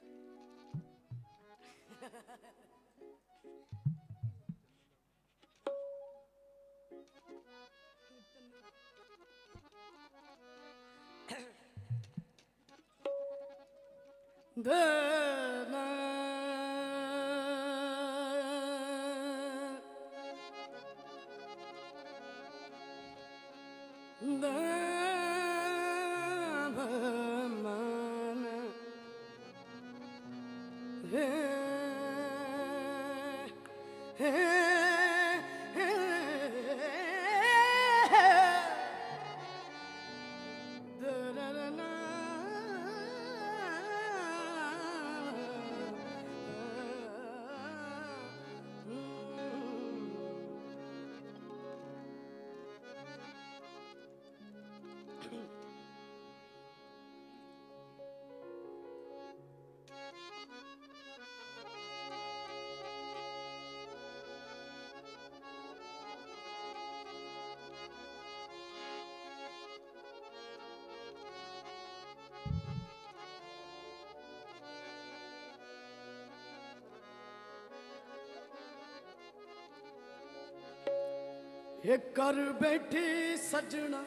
ਇਹ ਕਰ ਬੈਠੀ ਸਜਣਾ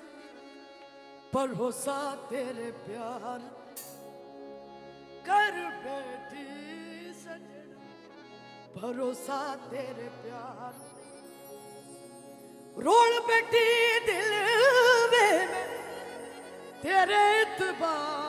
ਭਰੋਸਾ ਤੇਰੇ ਪਿਆਰ ਕਰ ਬੈਠੀ ਸਜਣਾ ਭਰੋਸਾ ਤੇਰੇ ਪਿਆਰ ਰੋਲ ਬੈਠੀ ਦਿਲ ਵੇ ਮੈਂ ਤੇਰੇ ਇਤਬਾਰ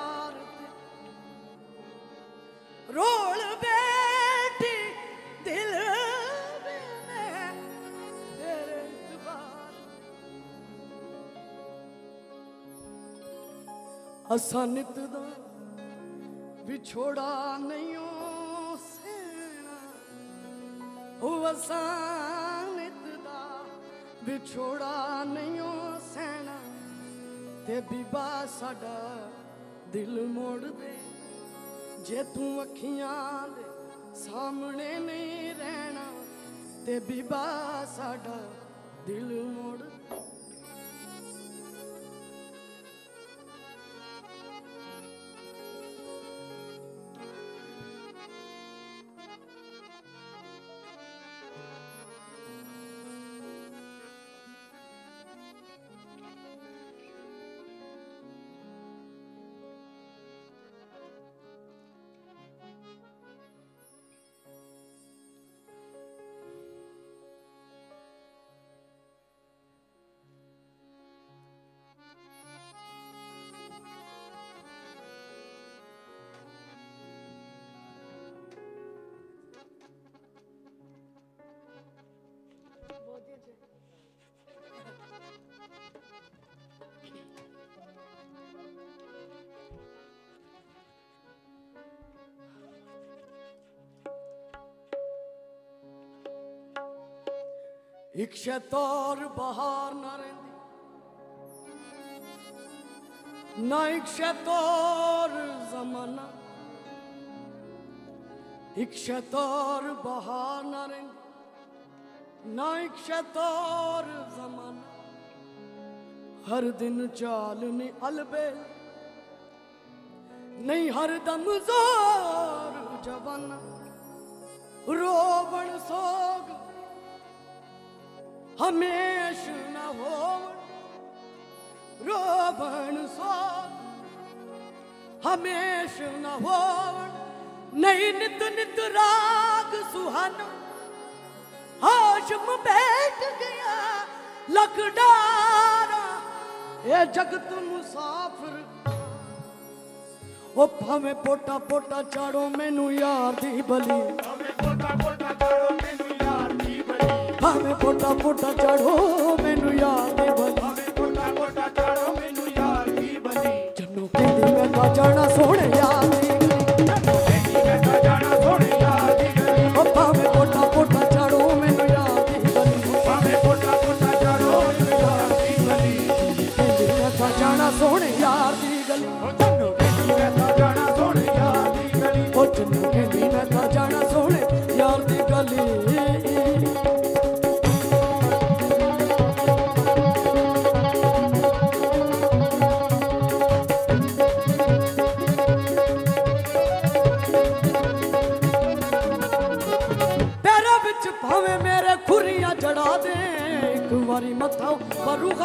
ਅਸਾਂ ਨਿਤ ਦਾ ਵਿਛੋੜਾ ਨਹੀਂ ਓ ਉਹ ਅਸਾਂ ਨਿਤ ਦਾ ਵਿਛੋੜਾ ਨਹੀਂ ਓ ਸਹਿਣਾ। ਤੇ ਬੀਬਾ ਸਾਡਾ ਦਿਲ ਮੋੜ ਦੇ ਜੇ ਤੂੰ ਅੱਖੀਆਂ ਦੇ ਸਾਹਮਣੇ ਨਹੀਂ ਰਹਿਣਾ, ਤੇ ਬੀਬਾ ਸਾਡਾ ਦਿਲ ਮੋੜ ਇੱਕ ਸ਼ਤੌਰ ਬਹਾਰ ਨਾ ਰਹਿੰਦੀ। ਨਾ ਇੱਕ ਸ਼ਤੌਰ ਜ਼ਮਾਨਾ। ਇੱਕ ਸ਼ਤੌਰ ਬਹਾਰ ਨਾ ਰਹਿੰਦੀ। ਨਾ ਇੱਕ ਸ਼ਤੌਰ ਜ਼ਮਾਨਾ। ਹਰ ਦਿਨ ਚਾਲ ਨੇ ਅਲਬੇ। ਨਹੀਂ ਹਰ ਦਮ ਜ਼ੋਰ ਜਵਾਨਾ। ਰੋਵਣ ਸੋਗ ਹਮੇਸ਼ ਨਾ ਹੋਵਣ ਰੋਵਣ ਸੋਗ ਹਮੇਸ਼ ਨਾ ਹੋਵਣ ਨਹੀਂ ਨਿਤ ਨਿਤ ਰਾਗ ਸੁਹਾਨਾ। ਹਾਸ਼ਮ ਬੈਠ ਗਿਆ ਲਖਡਾਰਾ ਇਹ ਜਗਤ ਮੁਸਾਫਿਰ। ਉਹ ਭਾਵੇਂ ਪੋਟਾ ਪੋਟਾ ਚਾੜੋ, ਮੈਨੂੰ ਯਾਰ ਦੀ ਬਲੀ। ਭਾਵੇਂ ਕੋਟਾ ਕੋਟਾ ਭਾਵੇਂ ਪੋਟਾ ਪੋਟਾ ਚਾੜੋ ਮੈਨੂੰ ਯਾਰ ਦੀ ਬਲੀ। ਭਾਵੇਂ ਕੋਟਾ ਕੋਟਾ ਚਾੜੋ ਮੈਨੂੰ ਯਾਰ ਦੀ ਬਲੀ। ਜੰਨੂ ਕਹਿੰਦੀ ਮੈਂ ਤਾਂ ਜਾਣਾ ਸੋਹਣੇ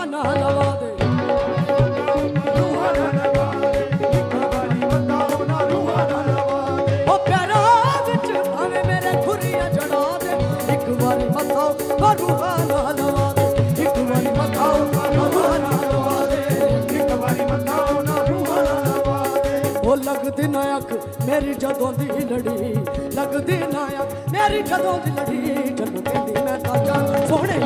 ਲਵਾ ਦੇ ਉਹ ਲੱਗਦੀ ਨਾ ਅੱਖ ਮੇਰੀ ਜਦੋਂ ਦੀ ਲੜੀ ਲੱਗਦੀ ਨਾ ਅੱਖ ਮੇਰੀ ਜਦੋਂ ਦੀ ਲੜੀ ਜਦੋਂ ਕਹਿੰਦੀ ਮੈਂ ਤਾਂ ਜਾਣ ਸੋਹਣੇ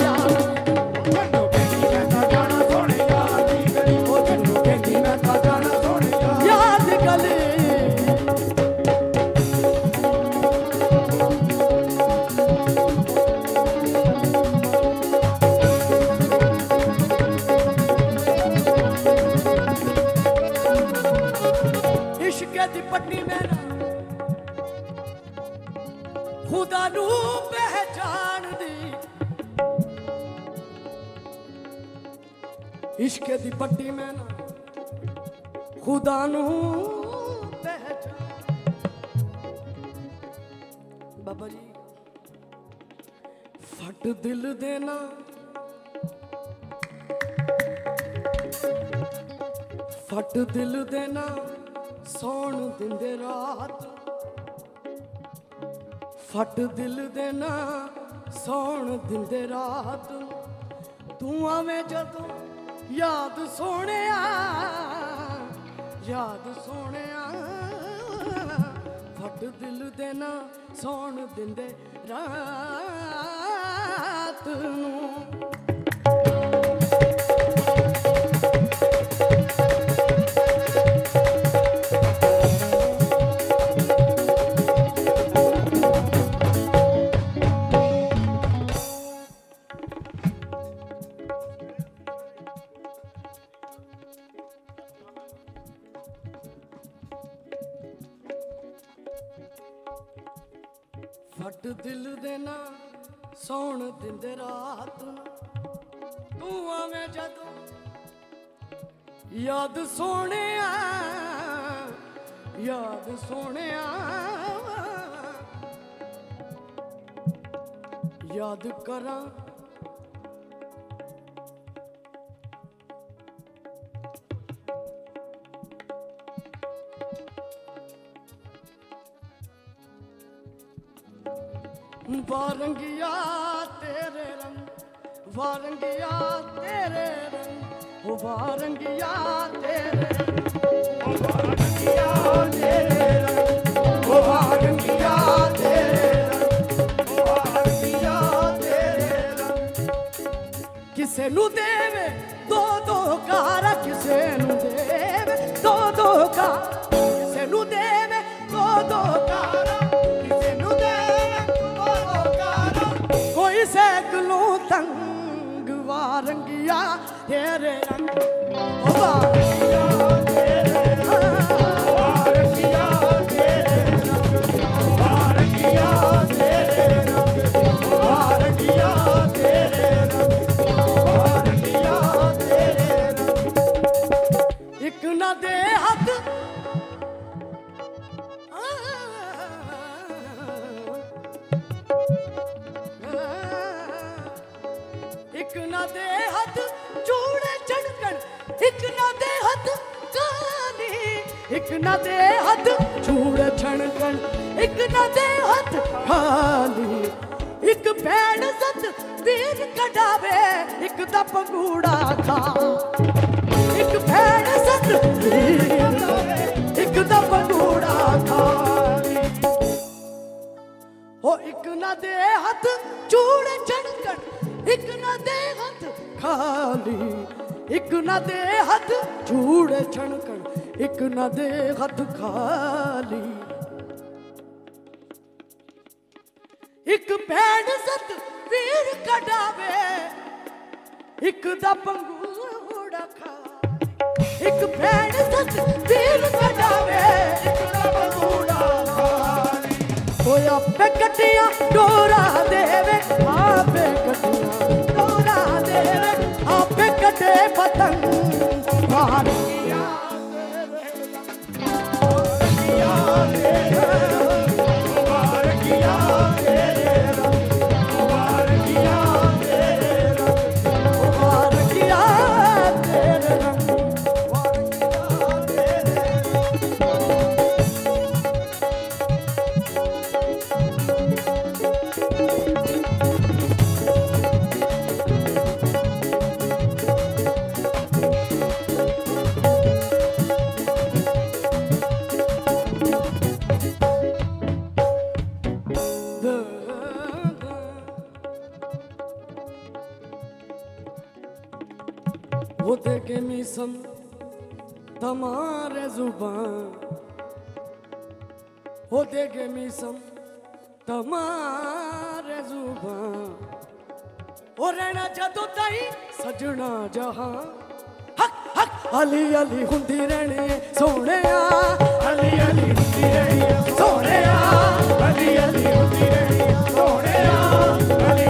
ਖੁਦਾ ਨੂੰ ਇਸ਼ਕ ਦੀ ਪੱਟੀ ਮੈਂ ਨਾ ਖੁਦਾ ਨੂੰ ਪਹਿਚਾਣ। ਬਾਬਾ ਜੀ, ਫਟ ਦਿਲ ਦੇ ਫਟ ਦਿਲ ਦੇਣਾ ਸੌਣ ਦਿੰਦੇ ਰਾਤ। ਫਟ ਦਿਲ ਦੇ ਨਾ ਸੌਣ ਦਿੰਦੇ ਰਾਤ। ਤੂੰ ਆਵੇਂ ਜਦੋਂ ਯਾਦ ਸੋਹਣਿਆ ਯਾਦ ਸੋਹਣਿਆ। ਫਟ ਦਿਲ ਦੇ ਨਾ ਸੌਣ ਦਿੰਦੇ ਰਾਤ ਨੂੰ। ਦਿਲ ਦੇ ਨਾ ਸੌਣ ਦਿੰਦੇ ਰਾਤ ਨੂੰ। ਤੂੰ ਆਵੇਂ ਜਦੋਂ ਯਾਦ ਸੋਹਣਿਆ ਯਾਦ ਸੋਹਣਿਆ। ਯਾਦ ਕਰਾਂ ਵਾਰੰਗਿਆ ਤੇਰੇ ਰੰਗ, ਵਾਰੰਗਿਆ ਤੇਰੇ ਰੰਗ, ਉਹ ਵਾਰੰਗਿਆ ਤੇਰੇ ਉਹ ਵਾਰੰਗੀਆ ਤੇਰੇ ਰੰਗ, ਉਹ ਵਾਰੰਗਿਆ ਤੇਰੇ ਉਹ ਵਾਰੰਗੀਆ ਤੇਰੇ ਰੰਗ। ਕਿਸੇ ਨੂੰ ਦੇ ਸਤ ਵੀਰ ਕਢਾਵੇ। ਇੱਕ ਦਾ ਪੰਗੂੜਾ ਖਾ ਇੱਕ ਭੈਣ ਸਤ ਵੀਰ ਕਢਾਵੇ। ਇੱਕ ਦਾ ਪੰਗੂੜਾ ਖਾ ਓਏ ਆਪੇ ਕਟਿਆ ਡੋਰਾ ਦੇਵੇ। ਆਪੇ ਕਟਿਆ ਡੋਰਾ ਦੇਵੇ। ਆਪੇ ਕਟੇ ਪਤੰਗ ਮਾਰ ਗਿਆ ਤੇ ਰਹਿਦਾ ਉਹ ਗਿਆ ਤੇ ਰਹਿਦਾ हमारे जुबान हो देगे मिसम तमारे जुबान हो रहना जदों ताई सजना जहां हक हक अली अली हुंदी रहनी है सोहणिया अली अली हुंदी रहनी है सोहणिया अली अली हुंदी रहनी है सोहणिया अली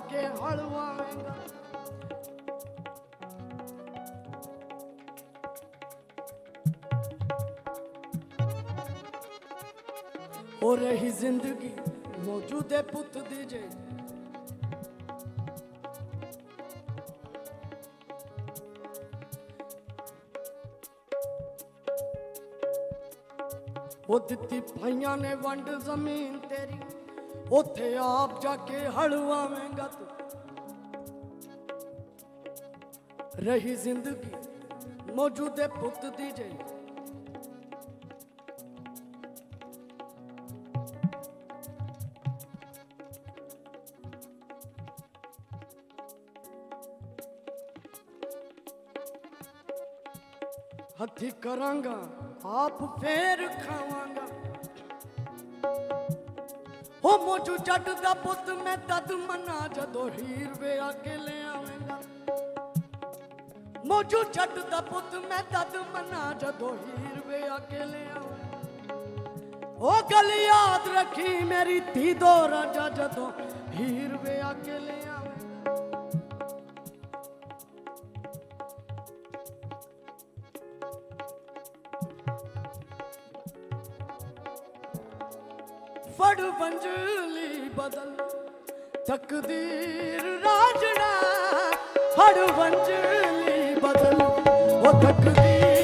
ਕੇ ਹਲ ਆਵੇਂਗਾ ਹੋ ਰਹੀ ਜ਼ਿੰਦਗੀ ਮੌਜੂਦੇ ਪੁੱਤ ਦੀ ਜੇ। ਉਹ ਦਿੱਤੀ ਭਾਈਆਂ ਨੇ ਵੰਡ ਜ਼ਮੀਨ ਤੇਰੀ। ਉੱਥੇ ਆਪ ਜਾ ਕੇ ਹਲਵਾਵੇਂਗਾ ਤੂੰ। ਰਹੀ ਜ਼ਿੰਦਗੀ ਮੌਜੂਦੇ ਪੁੱਤ ਦੀ ਜੇ ਹੱਥੀ ਕਰਾਂਗਾ, ਆਪ ਫੇਰ ਖਾਵਾਂਗਾ। ਹੋ ਮੋਜੂ ਜੱਟ ਦਾ ਪੁੱਤ ਮੈਂ ਤਦ ਮਨਾ ਜਦੋਂ ਹੀਰ ਵੇ ਆ ਕੇ ਲੈ ਆਵੇਂਗਾ ਮੋਜੂ ਜੱਟ ਦਾ ਪੁੱਤ ਮੈਂ ਤਦ ਮਨਾ ਜਦੋਂ ਹੀਰ ਵੇ ਆ ਕੇ ਲੈ ਆਵੇਂਗਾ ਉਹ ਗੱਲ ਯਾਦ ਰੱਖੀ ਮੇਰੀ ਧੀ ਦੋ ਰਾਜਾ ਜਦੋਂ ਹੀਰ ਵੇ ਆ ਕੇ ਲੈ ਫੜ ਬੰਜਲੀ ਬਦਲ। ਤਕਦੀਰ ਰਾਜਣਾ ਫੜ ਬੰਜਲੀ ਬਦਲ। ਉਹ ਤਕਦੀਰ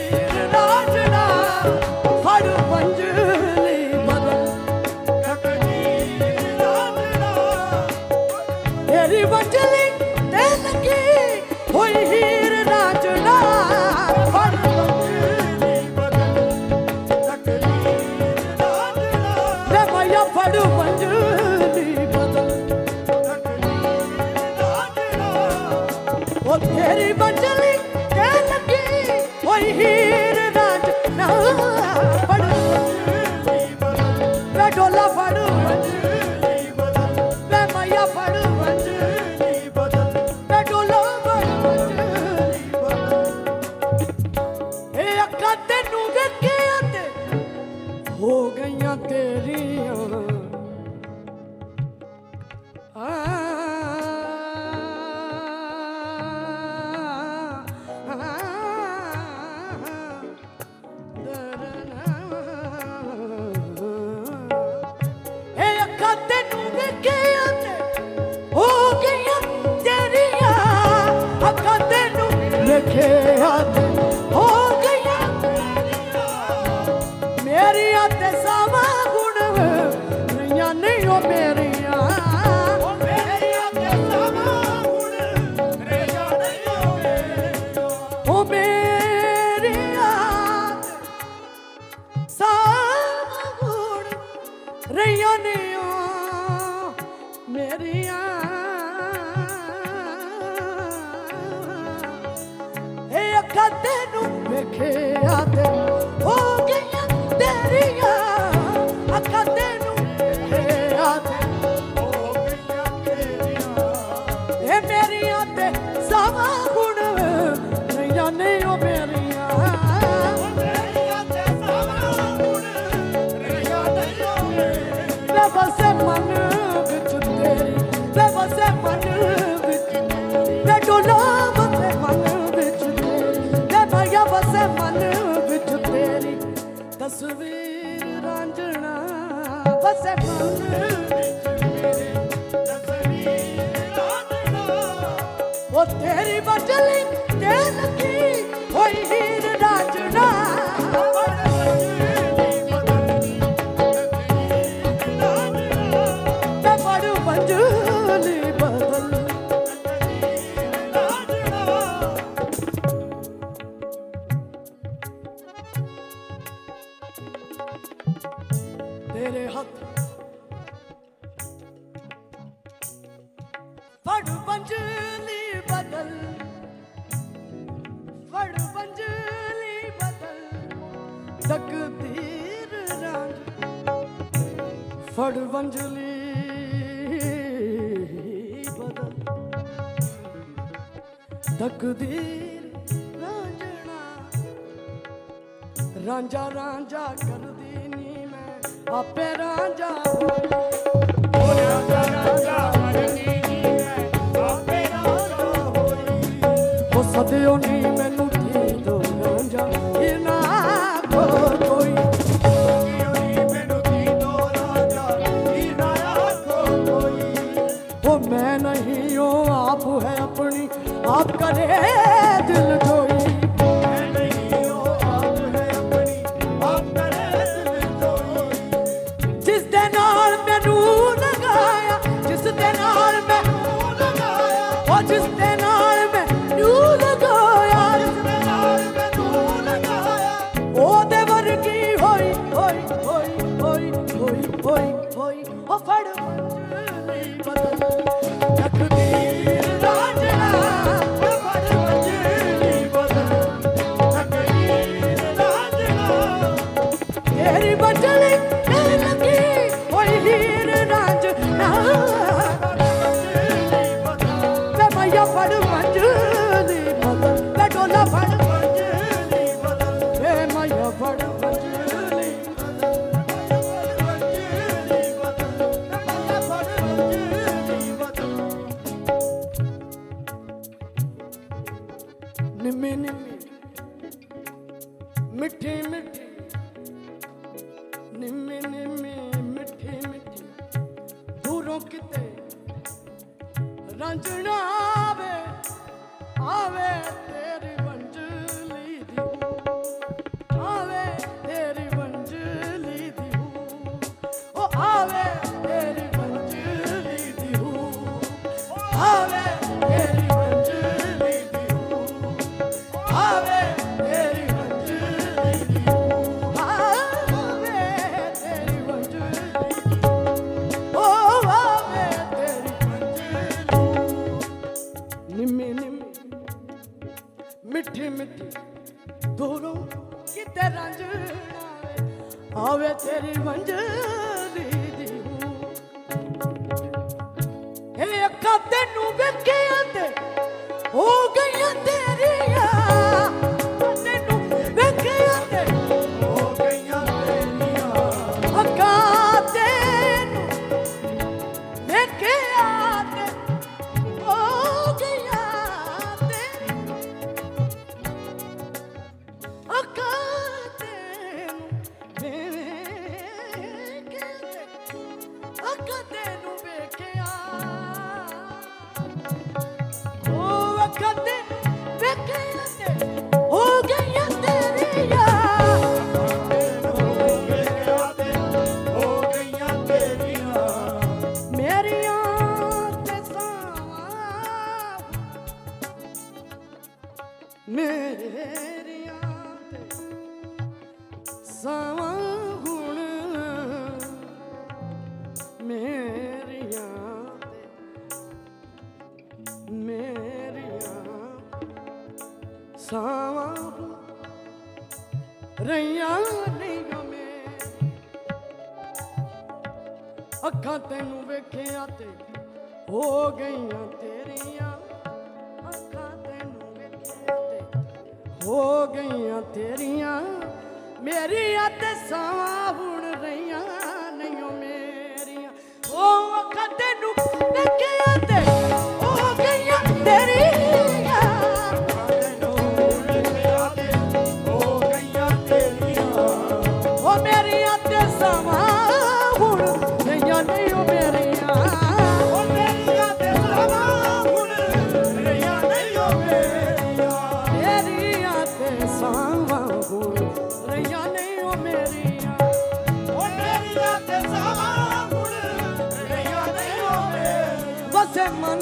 ਮਨ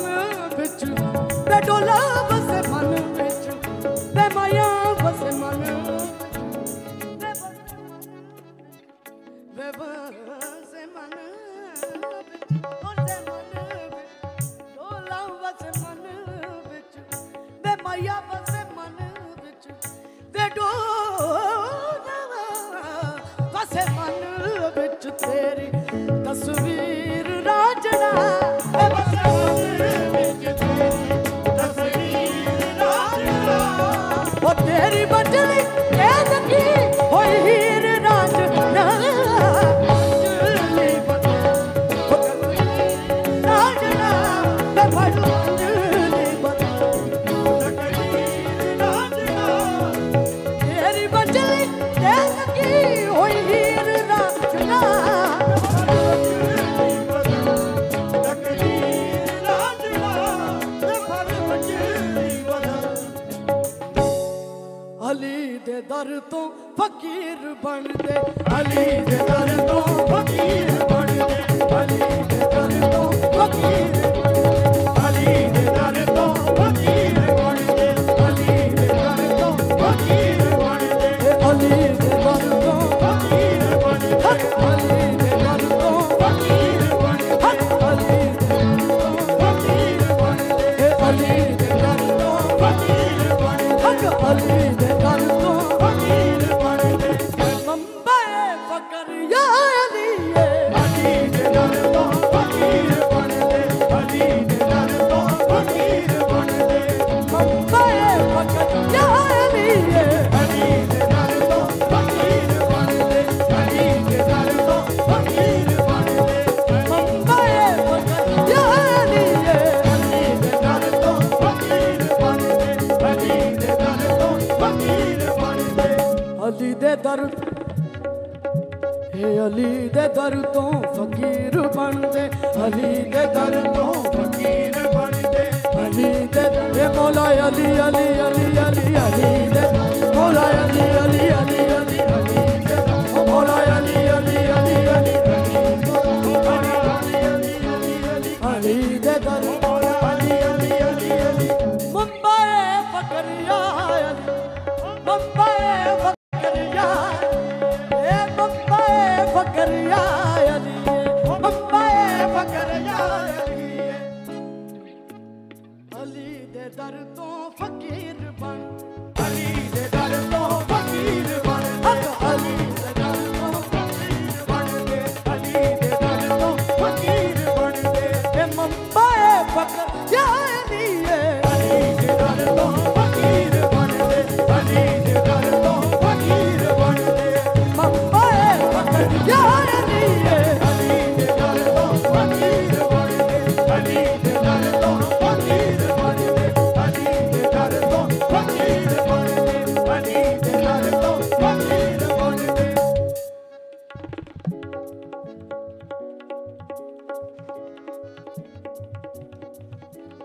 ਵਿੱਚ ਤੇ ਡੋਲਾ ਵਸੇ ਮਨ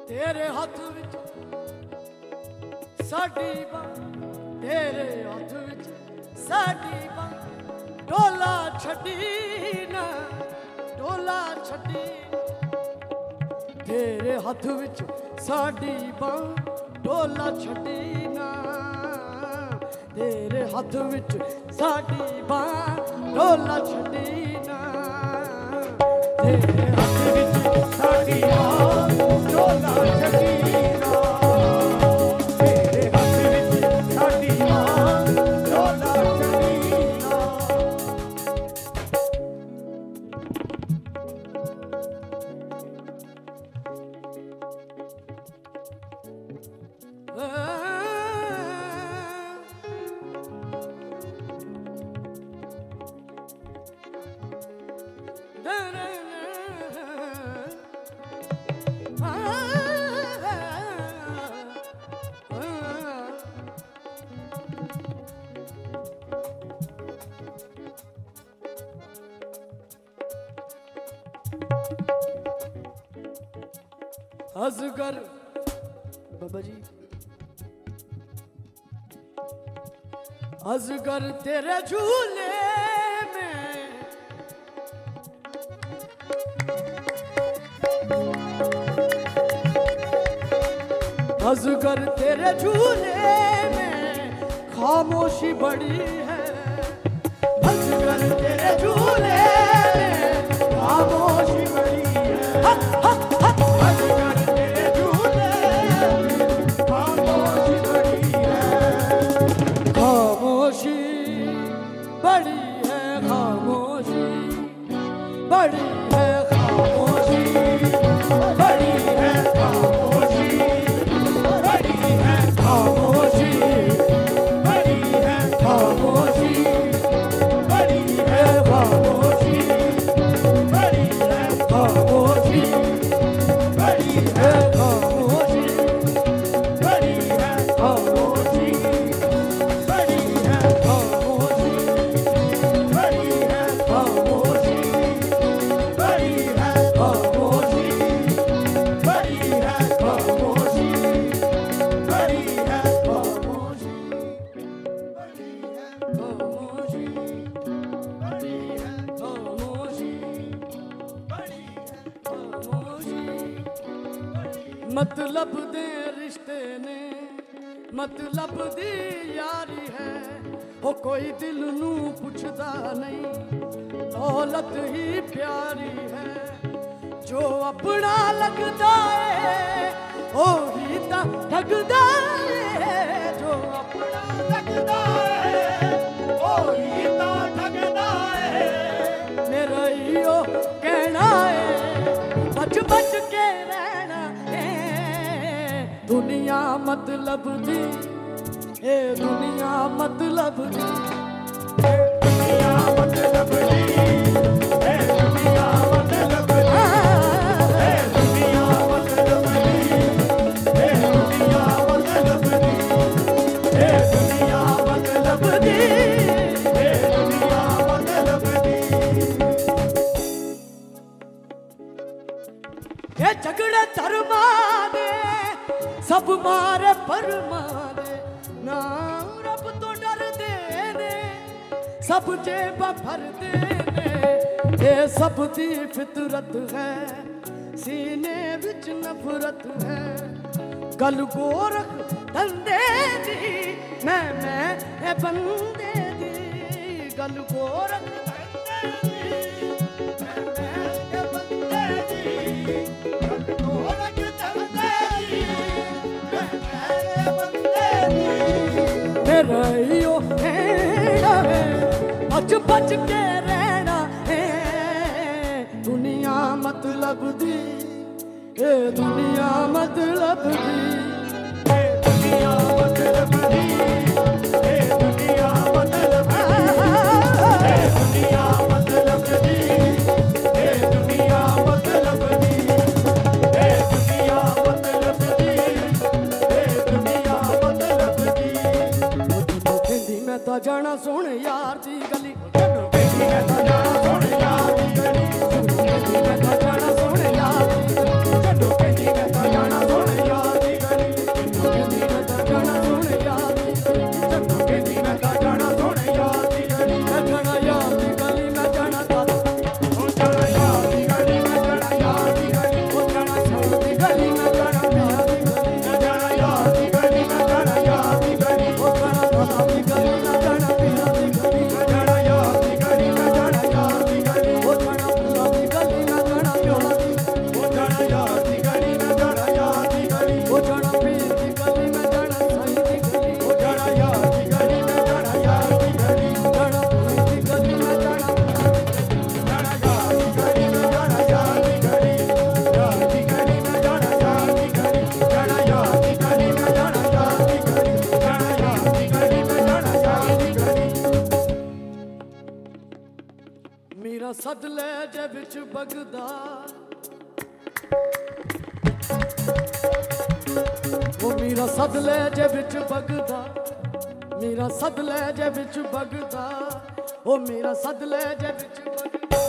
ਤੇਰੇ ਹੱਥ ਵਿੱਚ, ਸਾਡੀ ਬਾਹ ਤੇਰੇ ਹੱਥ ਵਿੱਚ, ਸਾਡੀ ਬਾਹ ਡੋਲਾ ਛੱਡੀ ਨਾ, ਡੋਲਾ ਛੱਡੀ। ਤੇਰੇ ਹੱਥ ਵਿੱਚ ਸਾਡੀ ਬਾਹ ਡੋਲਾ ਛੱਡੀ ਨਾ, ਤੇਰੇ ਹੱਥ ਵਿੱਚ ਸਾਡੀ ਬਾਹ ਡੋਲਾ ਛੱਡੀ ਨਾ, ਤੇਰੇ ਹੱਥ ਨਾ ਰੱਬ ਤੋਂ ਡਰਦੇ ਨੇ, ਸਭ ਜੇਬਾਂ ਭਰਦੇ ਨੇ। ਇਹ ਸਭ ਦੀ ਫਿਤਰਤ ਹੈ, ਸੀਨੇ ਵਿੱਚ ਨਫ਼ਰਤ ਹੈ। ਗਲ ਗੋਰਖ ਧੰਦੇ ਦੀ, ਮੈਂ ਮੈਂ, ਇਹ ਬੰਦੇ ਦੀ। ਗਲ ਗੋਰਖ ਧੰਦੇ ਦੀ ਮੇਰਾ ਹੀ ਉਹ ਹੈ ਬਚ ਬਚ ਕੇ ਰਹਿਣਾ ਹੈ। ਦੁਨੀਆ ਮਤਲਬ ਦੀ, ਇਹ ਦੁਨੀਆ ਮਤਲਬ ਦੀ। ਦੁਨੀਆ ਮਤਲਬ ਦੀ। ਤਾਂ ਜਾਣਾ ਸੋਹਣ ਯਾਰ ਦੀ ਗਲੀ। ਤੈਨੂੰ ਕਹਿੰਦੀ ਮੈਂ ਤਾਂ ਜਾਣਾ ਸੋਹਣ ਯਾਰ ਦੀ ਗਲੀ। ਕਹਿੰਦੀ ਮੈਂ ਤਾਂ ਮੇਰਾ ਸਦ ਲੈ ਜੇ ਵਿੱਚ ਬਗਦਾ, ਮੇਰਾ ਸਦ ਲੈ ਜੇ ਵਿੱਚ ਬਗਦਾ ਉਹ ਮੇਰਾ ਸਦ ਲੈ ਜੇ ਵਿੱਚ ਬਗਦਾ।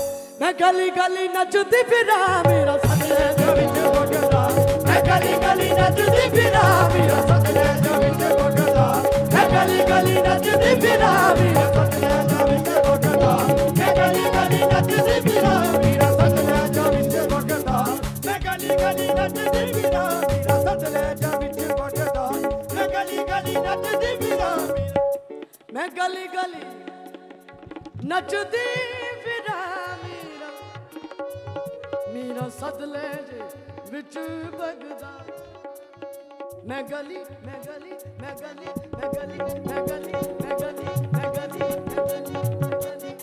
ਮੈਂ ਗਲੀ ਗਲੀ ਨੱਚਦੀ ਫਿਰਾਂ, ਮੇਰਾ ਸਦ ਲੈ ਜੇ ਵਿੱਚ ਵਗਦਾ ਮੈਂ ਗਲੀ ਗਲੀ ਨੱਚਦੀ ਫਿਰਾਂ, ਮੇਰਾ ਸਤਲੇ ਜੋ ਵਿੱਚ ਵਗਦਾ ਮੈਂ ਗਲੀ ਗਲੀ ਨੱਚਦੀ ਫਿਰਾਂ, ਮੇਰਾ ਸਤਲੇ ਜੋ ਵਿੱਚ ਵਗਦਾ ਮੈਂ ਗਲੀ ਗਲੀ ਨੱਚਦੀ ਫਿਰਾਂ, ਮੇਰਾ ਸਤਲੇ ਜੋ ਵਿੱਚ ਵਗਦਾ ਮੈਂ ਗਲੀ ਗਲੀ ਨੱਚਦੀ ਫਿਰਾਂ, ਮੇਰਾ ਸਤਲੇ ਜੋ ਵਿੱਚ ਵਗਦਾ ਮੈਂ ਗਲੀ ਨੱਚਦੀ ਫਿਰਾਂ। ਮੈਂ ਗਲੀ ਗਲੀ ਨੱਚਦੀ ਫਿਰਾਂ ਮੇਰਾ। ਮੇਰਾ ਸਦ ਜੇ ਵਿੱਚ ਬਗਦਾ ਮੈਂ ਗਲੀ ਮੈਂ ਗਲੀ ਮੈਂ ਗਲੀ ਮੈਂ ਗਲੀ ਮੈਂ ਗਲੀ ਮੈਂ ਗਲੀ ਮੈਂ ਗਲੀ ਮੈਂ ਗਲੀ ਮੈਂ ਗਲੀ।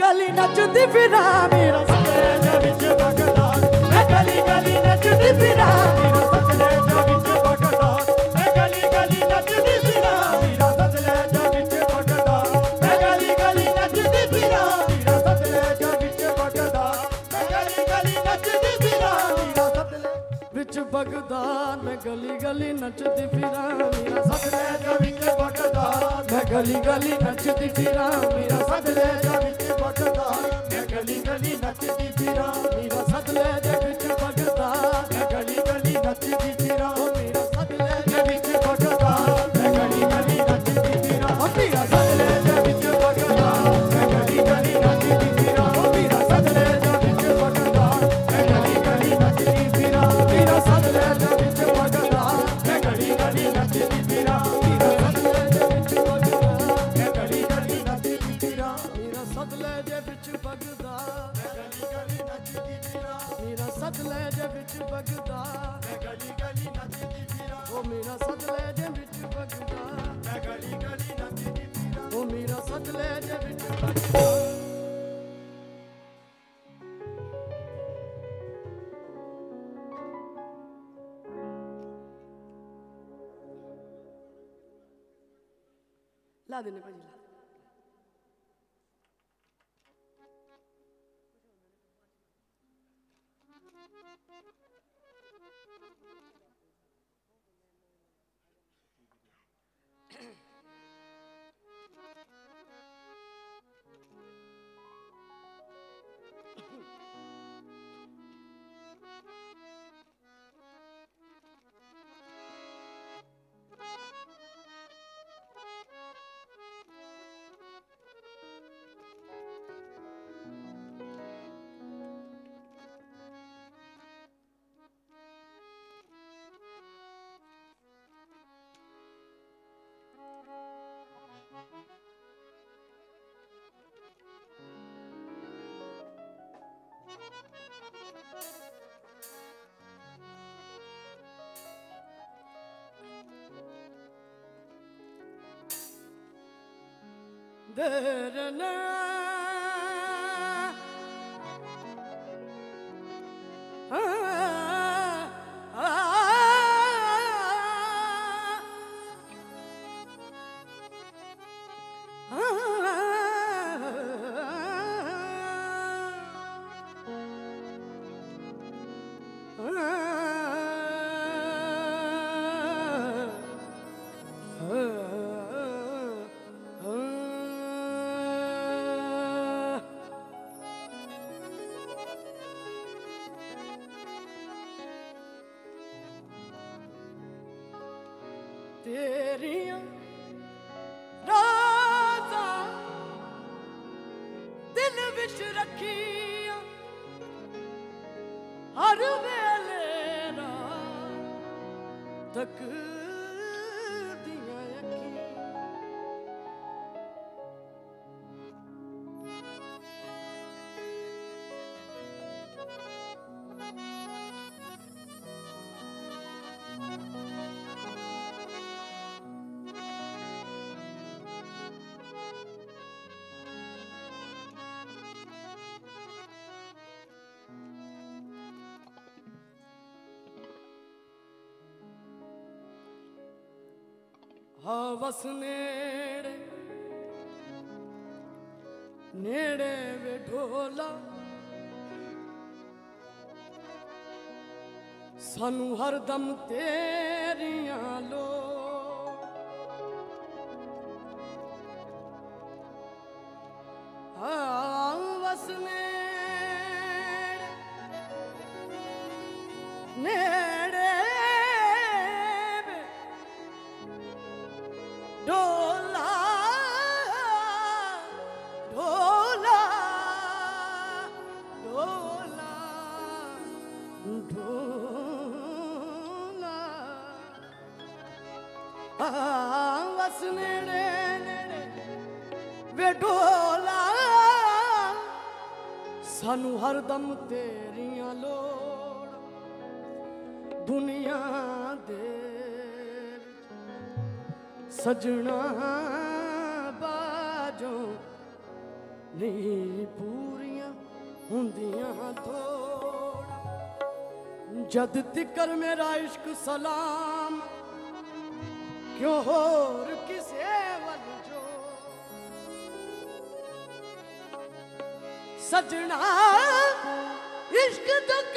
ਗਲੀ ਨੱਚਦੀ ਫਿਰਾਂ ਮੇਰਾ। ਸਦ ਲੈ ਵਿੱਚ ਵਗਦਾ। ਮੈਂ ਗਲੀ ਗਲੀ ਨੱਚਦੀ ਫਿਰਾਂ बगदाद मैं गली गली नचती फिरा मेरा सदरे जो विच बगदाद मैं गली गली नचती फिरा मेरा सदरे जो विच बगदाद मैं गली गली नचती Verana ਹਵਸ ਨੇੜੇ ਨੇੜੇ ਵੇ ਢੋਲਾ। ਸਾਨੂੰ ਹਰਦਮ ਤੇਰੀਆਂ ਲੋ ਵਸ ਨੇੜੇ ਨੇੜੇ ਵੇ ਢੋਲਾ। ਸਾਨੂੰ ਹਰਦਮ ਤੇਰੀਆਂ ਲੋੜ ਦੁਨੀਆ ਦੇ ਵਿੱਚ। ਸਜਣਾ ਬਾਜੋ ਨਹੀਂ ਪੂਰੀਆਂ ਹੁੰਦੀਆਂ ਥੋੜ। ਜਦ ਤਿਕਰ ਮੇਰਾ ਇਸ਼ਕ ਸਲਾਮ ਕਿਉਂ ਹੋਰ ਕਿਸੇ ਵੱਲ ਜੋ ਸਜਣਾ ਇਸ਼ਕ ਤੱਕ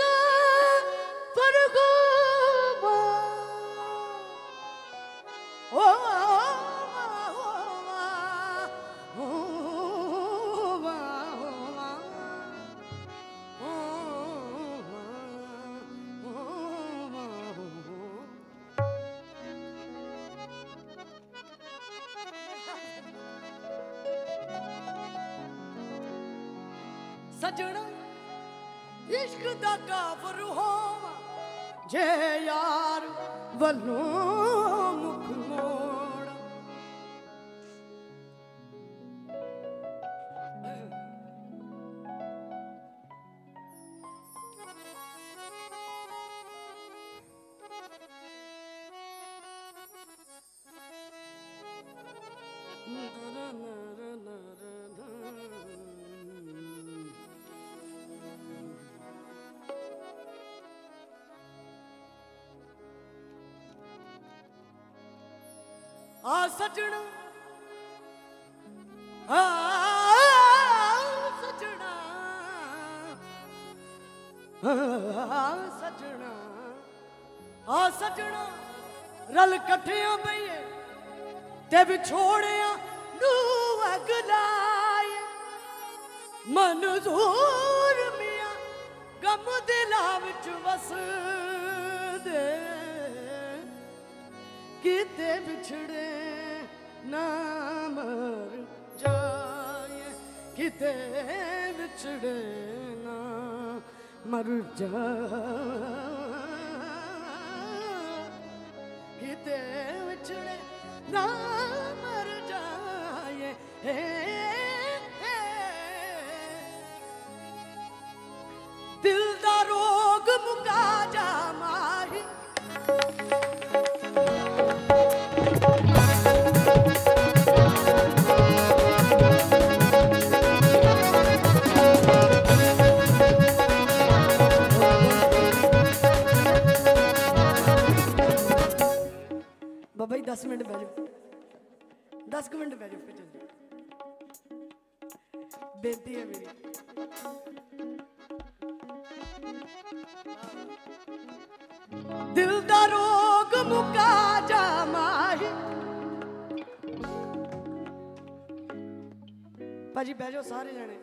ਬਹਿ ਜਾਓ ਸਾਰੇ ਜਣੇ।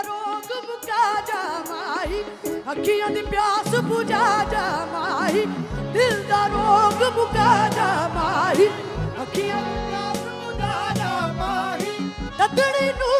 ਰੋਗ ਮੁਕਾ ਜਾ ਅੱਖੀਆਂ ਦੀ ਪਿਆਸ ਬੁਝਾ ਜਾ ਮਾਈ ਦਿਲ ਦਾ ਰੋਗ ਮੁਕਾ ਜਾ ਮਾਈ ਅੱਖੀਆਂ ਦੀ ਪਿਆਸ ਬੁਝਾ ਜਾ ਮਾਈ ਤਦੜੀ ਨੂੰ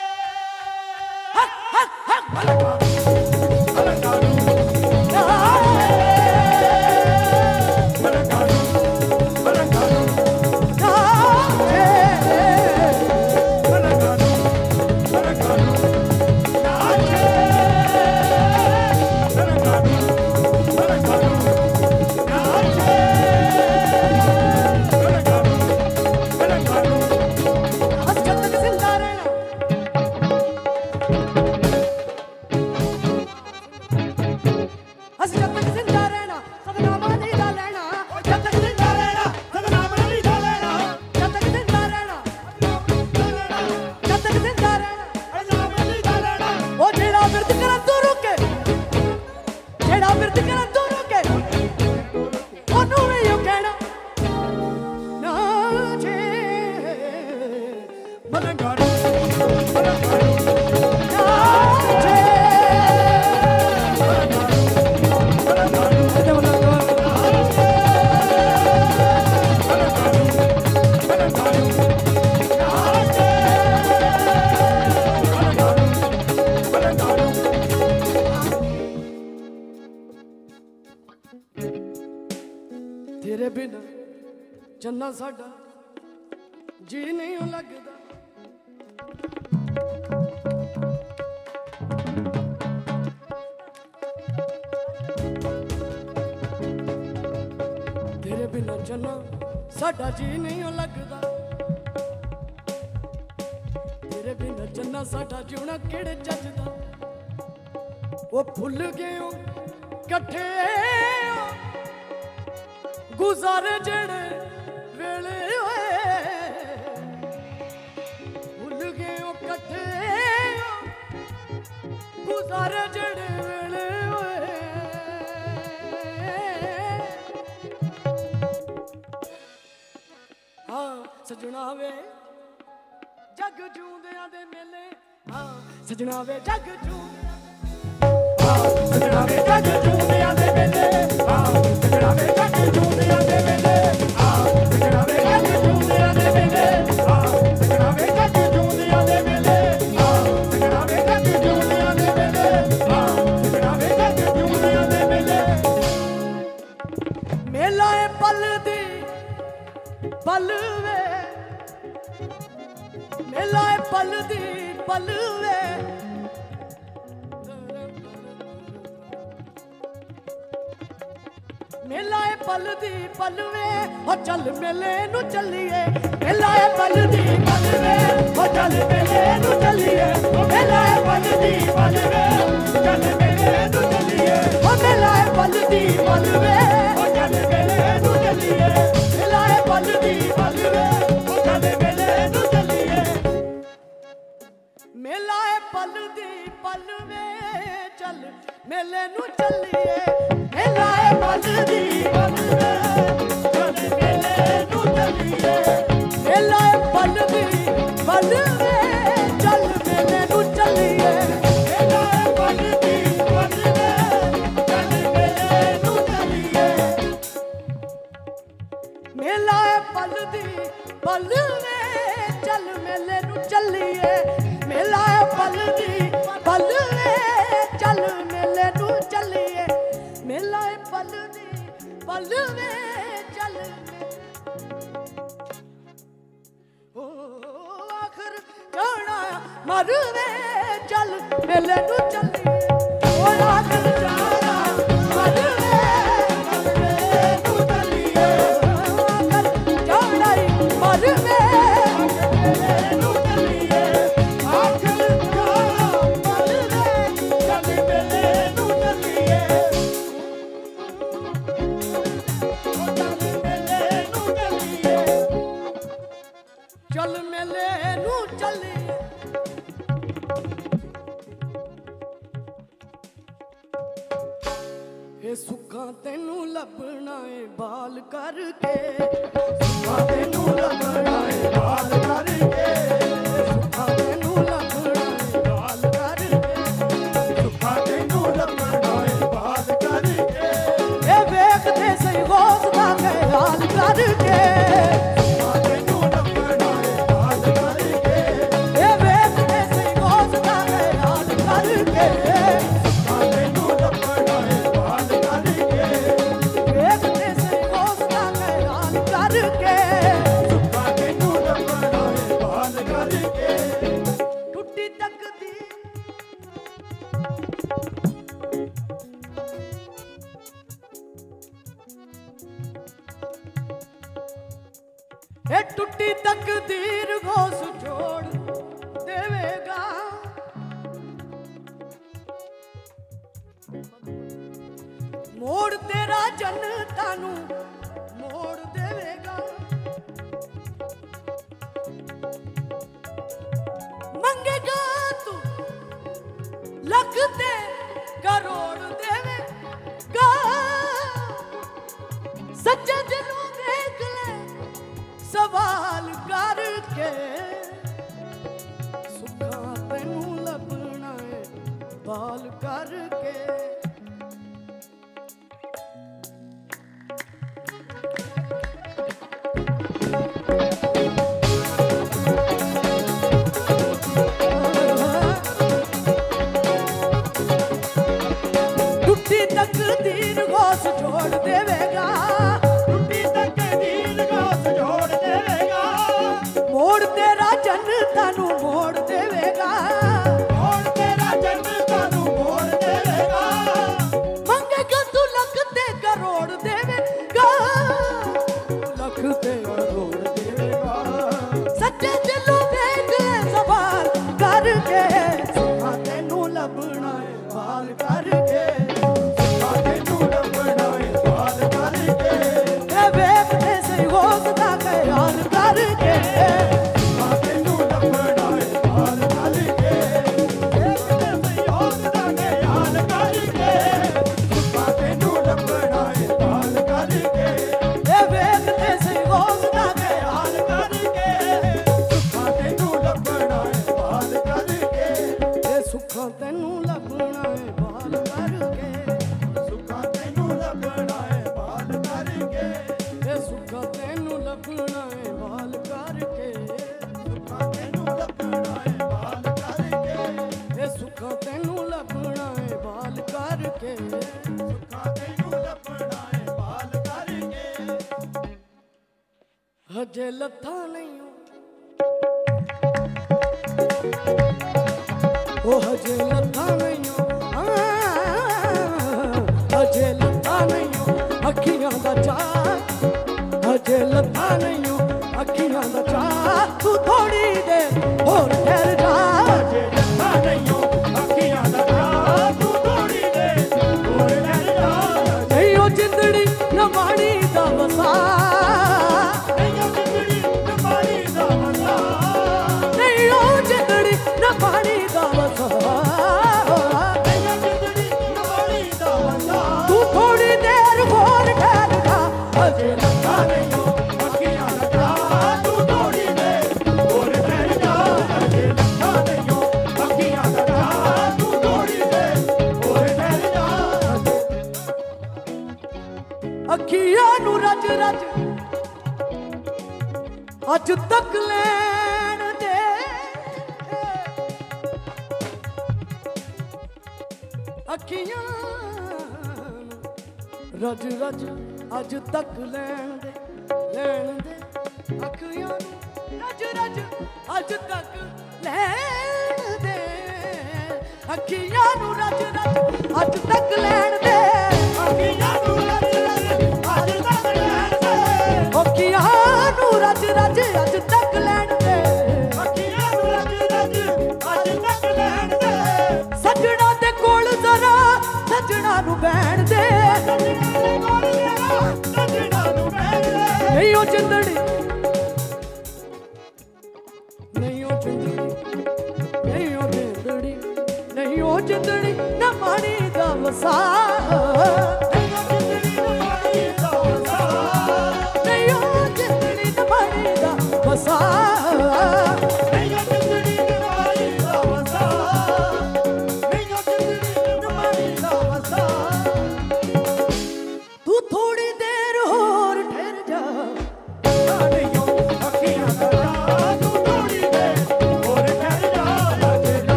完了 ਮੇਲੇ ਨੂੰ ਚੱਲੀਏ। ਮੇਲਾ ਏ ਬੰਦ ਦੀ ਬੰਦ बल में चल ओ आखर जाना मर में चल मेले नु चली ओ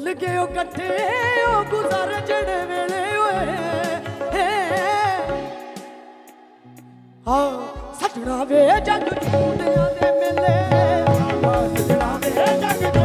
ਭੁੱਲ ਗਏ ਉਹ ਇਕੱਠੇ ਉਹ ਗੁਜ਼ਰ ਜਿਹੜੇ ਵੇਲੇ ਓਏ ਹਾਂ ਸੱਜਣਾ ਵੇ ਜੰਗ ਟੁੱਟਿਆਂ ਦੇ ਮੇਲੇ। ਸਜਣਾ ਵੇ ਜੱਗ